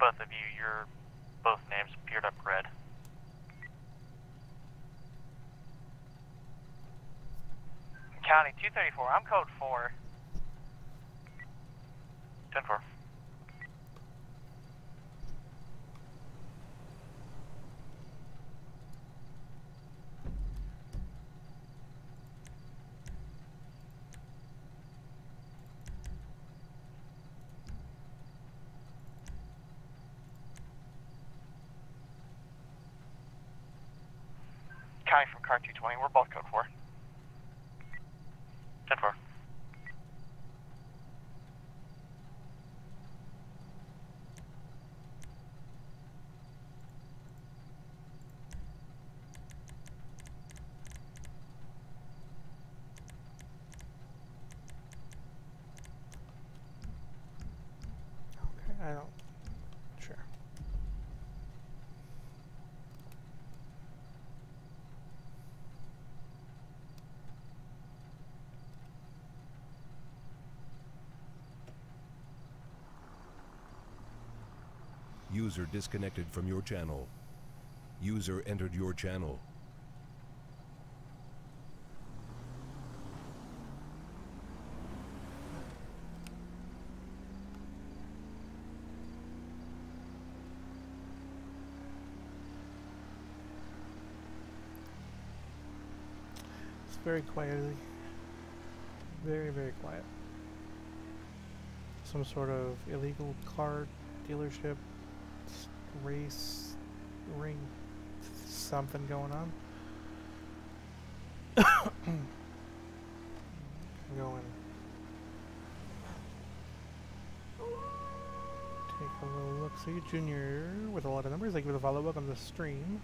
Both of you, your both names appeared up red. County 234, I'm code 4. Ten four. County from car 220, we're both code 4. User disconnected from your channel. User entered your channel. It's very quietly. Very, very quiet. Some sort of illegal car dealership, race, ring, something going on. going. Take a little look. See, Junior with a lot of numbers. Thank you for the follow. Welcome to the stream.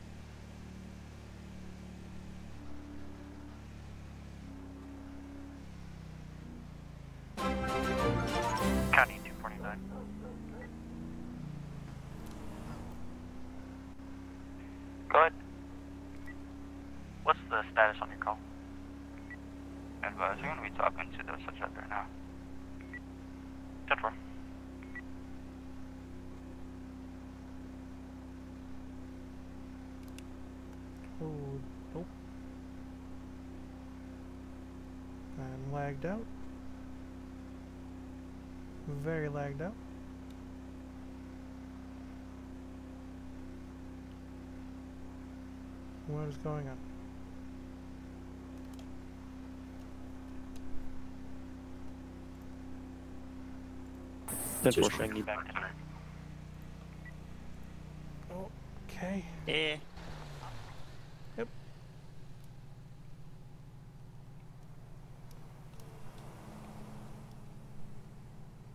What is going on? Ten four showing you back. Okay. Eh. Yep.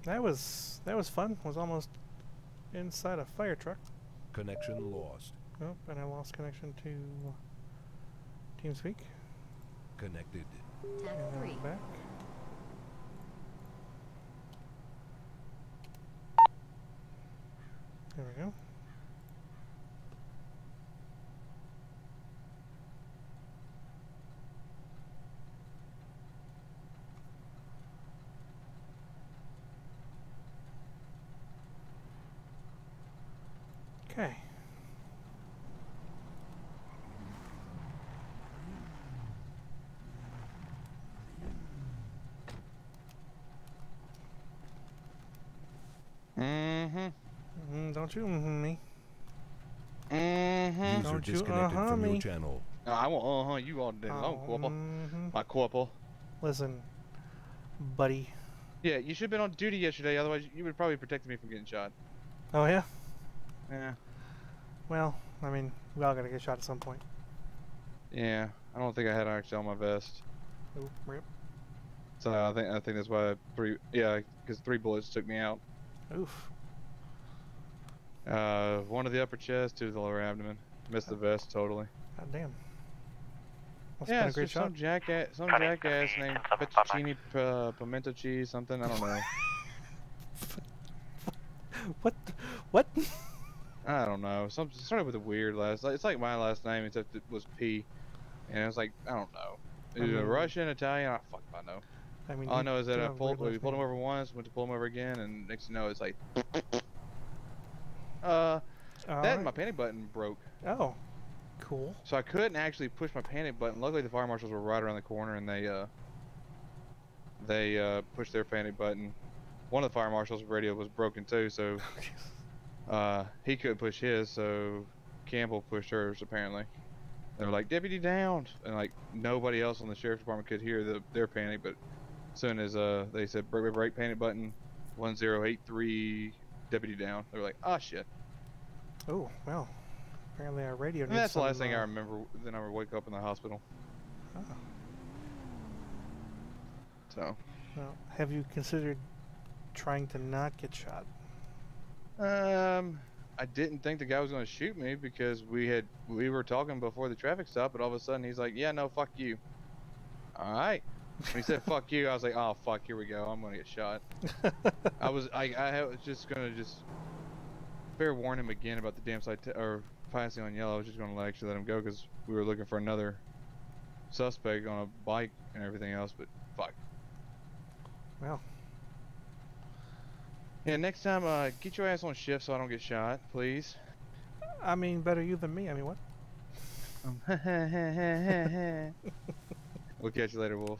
That was that was fun. Was almost inside a fire truck. Connection lost. Oh, and I lost connection to TeamSpeak. Connected. And now I'm back. There we go. Okay. Mm-hmm. Mm, don't you mm me. Mm-hmm. User Don't you disconnected uh-huh from me. your channel. No, I won't uh-huh you all day long, Oh, Corporal. mhm. My Corporal. Listen, buddy. Yeah, you should have been on duty yesterday, otherwise you would probably protected me from getting shot. Oh yeah. Yeah. Well, I mean, we all gotta get shot at some point. Yeah. I don't think I had actually on my vest. Oop, rip. So I think I think that's why three yeah, because three bullets took me out. Oof. Uh, one to the upper chest, two to the lower abdomen. Missed the vest totally. God damn. Must yeah, have a it's great just shot. some jackass, some jackass named 1075 Fettuccine uh, Pimento Cheese, something. I don't know. What? What? I don't know. Some started with a weird last. It's like my last name, except it was P, and it was like I don't know. Either Mhm. Russian, Italian. I fuck if I know. I mean, All I know is that I a pulled. We pulled him over once, went to pull him over again, and next thing you know, it's like, uh, that and my panic button broke. Oh, cool. So I couldn't actually push my panic button. Luckily, the fire marshals were right around the corner, and they uh, they uh, pushed their panic button. One of the fire marshals' radio was broken too, so uh, he couldn't push his. So Campbell pushed hers apparently. They were like deputy down, and like nobody else on the sheriff's department could hear the, their panic. But as soon as uh, they said break, break panic button, one zero eight three deputy down, they were like, ah shit. Oh, well. Apparently our radio And needs that's the last thing I uh, remember. Then I would wake up in the hospital. oh. So, Well, have you considered trying to not get shot? um, I didn't think the guy was going to shoot me because we had we were talking before the traffic stop, but all of a sudden he's like, "Yeah, no, fuck you." All right. When he said "fuck you," I was like, "Oh fuck, here we go. I'm gonna get shot." I was I I was just gonna just fair warn him again about the damn side or passing on yellow. I was just gonna actually let him go because we were looking for another suspect on a bike and everything else. But fuck. Well, Yeah, next time, uh, get your ass on shift so I don't get shot, please. I mean, better you than me. I mean, what? we'll catch you later, Wulf.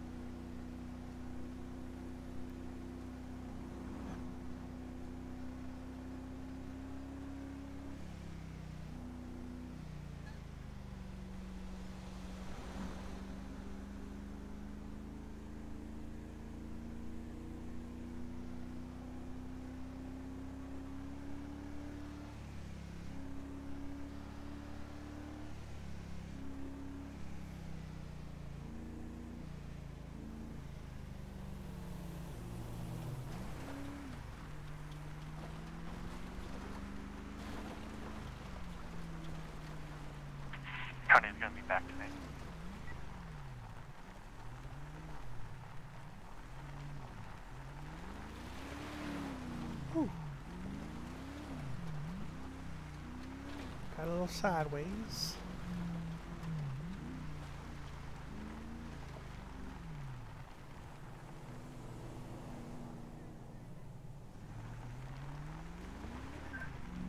Connie's gonna be back to me. Got a little sideways.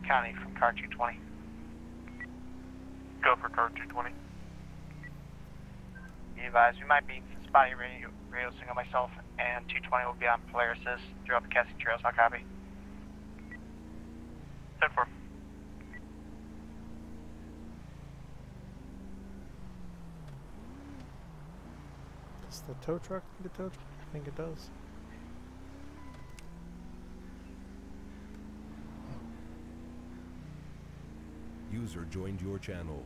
Connie from car 220. Go for car 220. Be advised, we might be spotty radio, radio signal myself, and 220 will be on Polaris assist throughout the casting trails. I'll copy. 10 4. Does the tow truck need a tow truck? I think it does. User joined your channel.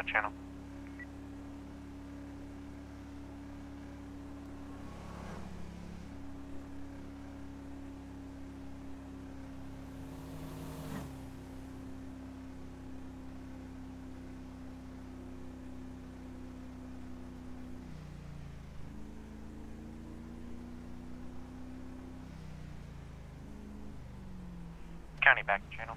Of channel. County back channel.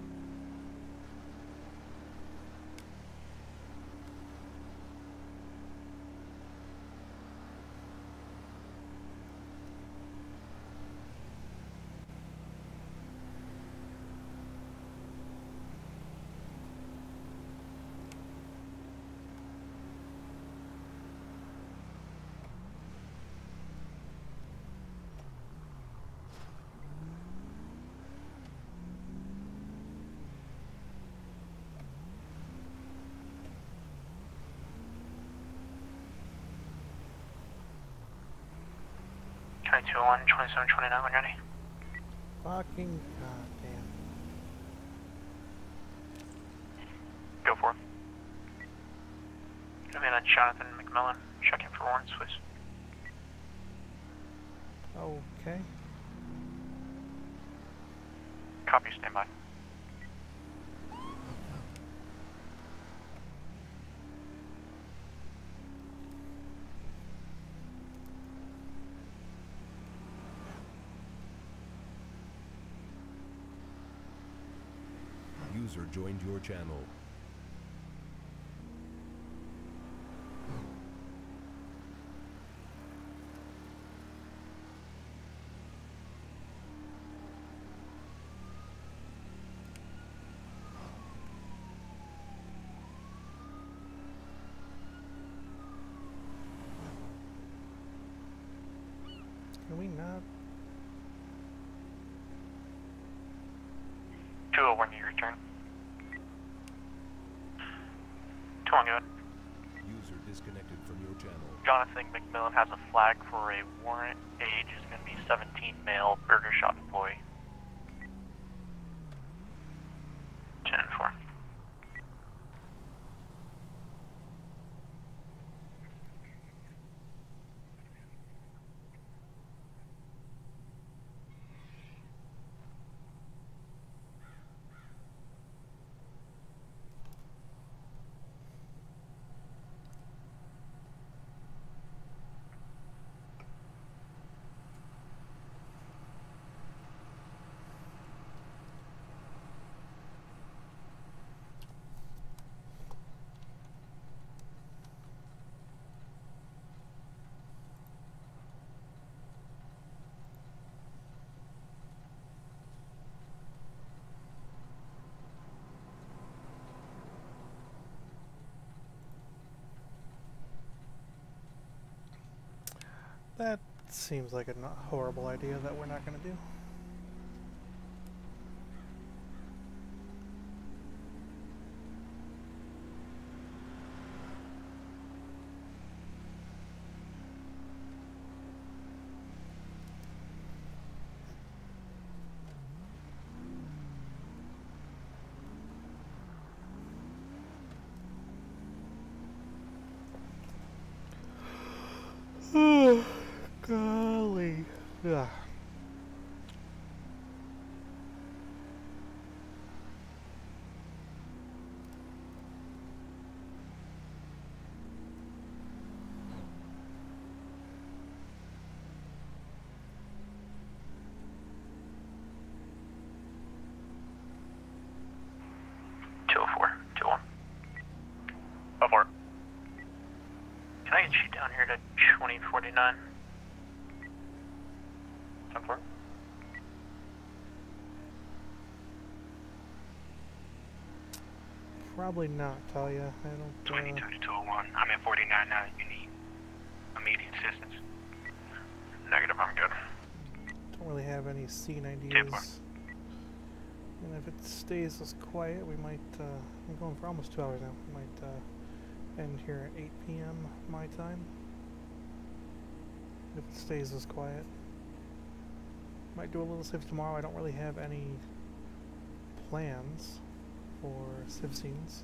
County 201, 2729 when ready. Fucking goddamn. Go for it. Come in on Jonathan McMillan. Checking for warrants, please. Okay. Copy, stand by. User joined your channel. Can we not? 201, you return. 201, disconnected from your channel. Jonathan McMillan has a flag for a warrant. Age is going to be 17 male burger shop employee. 10 4. That seems like a horrible idea that we're not going to do. Golly. Ugh. Oh. Oh, oh four. Can I get you down here to 2049? 10 4. Probably not, Talia. I don't. Uh, 22 to 201. I'm at 49 now. You need immediate assistance. Negative, I'm good. don't really have any C90s. And if it stays this quiet, we might. Uh, I'm going for almost two hours now. We might uh, end here at 8 p.m. my time. If it stays this quiet. Might do a little civ tomorrow. I don't really have any plans for civ scenes.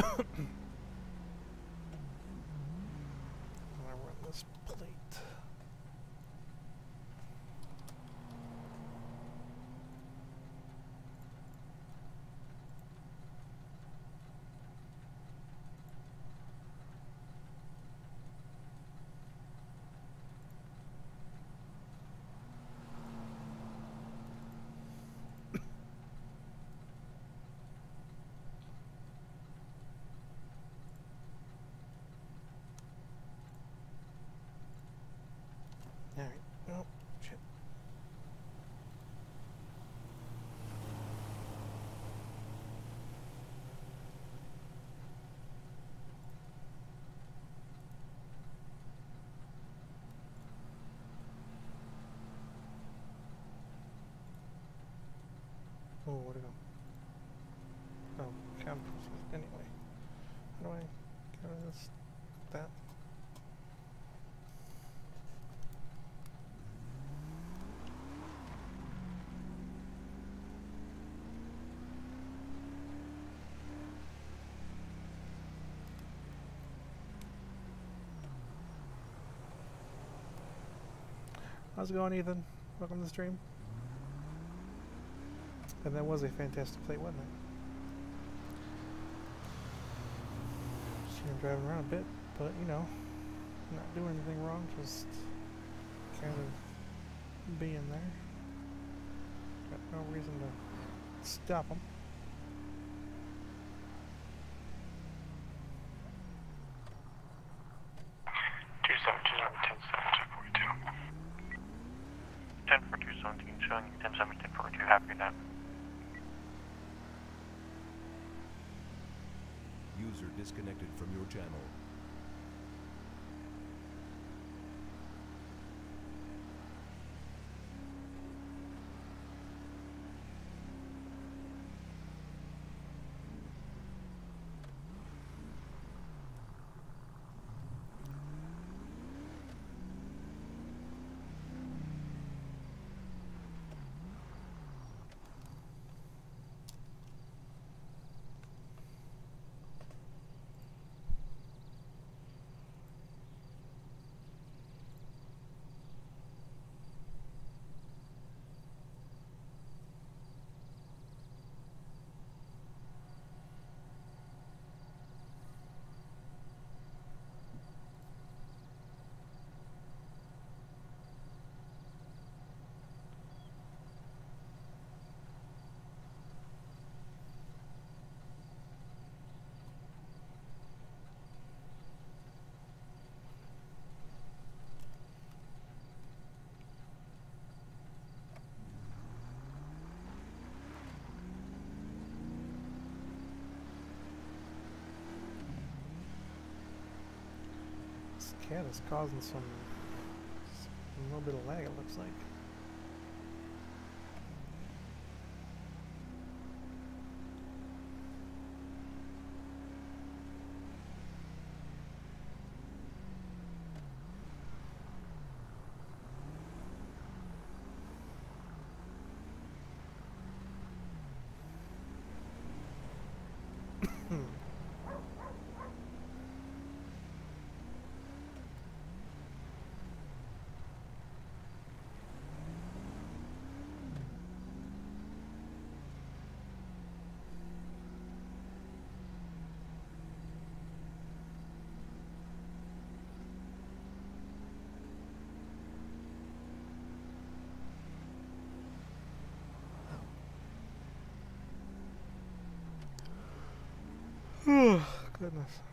Gonna run this plate. Alright. Oh, shit. Oh, where'd go? Oh. Anyway. How do I get out of this? That? How's it going, Ethan? Welcome to the stream. And that was a fantastic plate, wasn't it? Just been driving around a bit, but you know, not doing anything wrong, just kind of being there. Got no reason to stop them. cat is causing some, some little bit of lag, it looks like. goodness.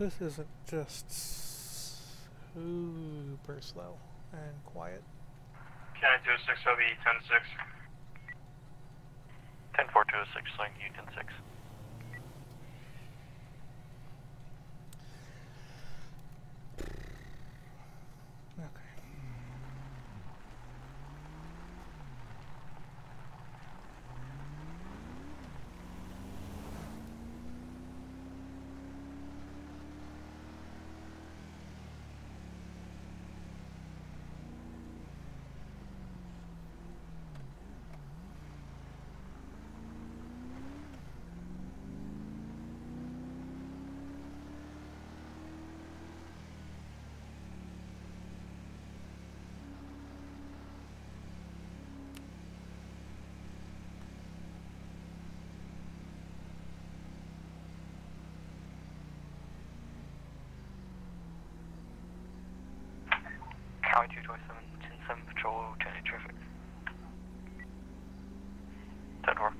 This isn't just super slow and quiet. County 206, OB 106. 10206, Link U 106. County 227, 107 Patrol, County Traffic. 10 4.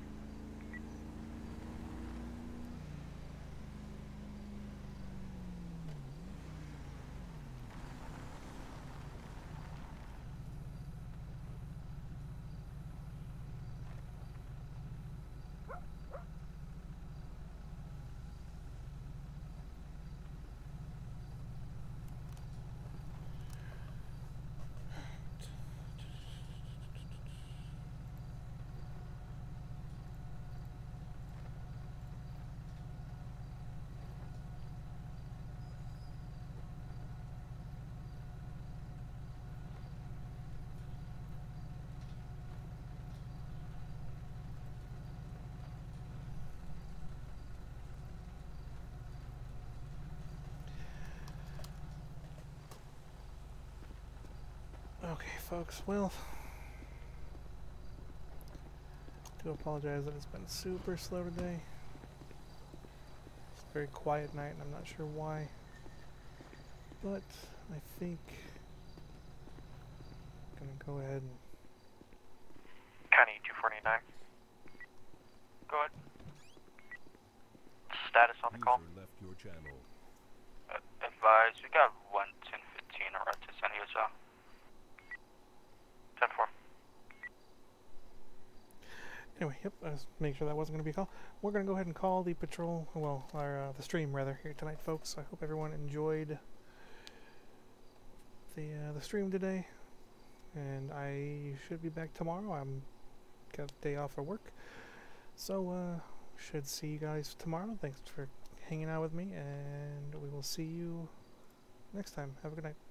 Okay, folks, well, do apologize that it's been super slow today. It's a very quiet night, and I'm not sure why. But I think I'm gonna go ahead and County 249. Go ahead. Status on the call. Left your channel. Uh, advise, we got 11015 around to San Diego. 10 4. Was making sure that wasn't going to be a call. We're going to go ahead and call the patrol, well, our, uh, the stream rather, here tonight, folks. I hope everyone enjoyed the uh, the stream today, and I should be back tomorrow. I'm got a day off of work, so uh, should see you guys tomorrow. Thanks for hanging out with me, and we will see you next time. Have a good night.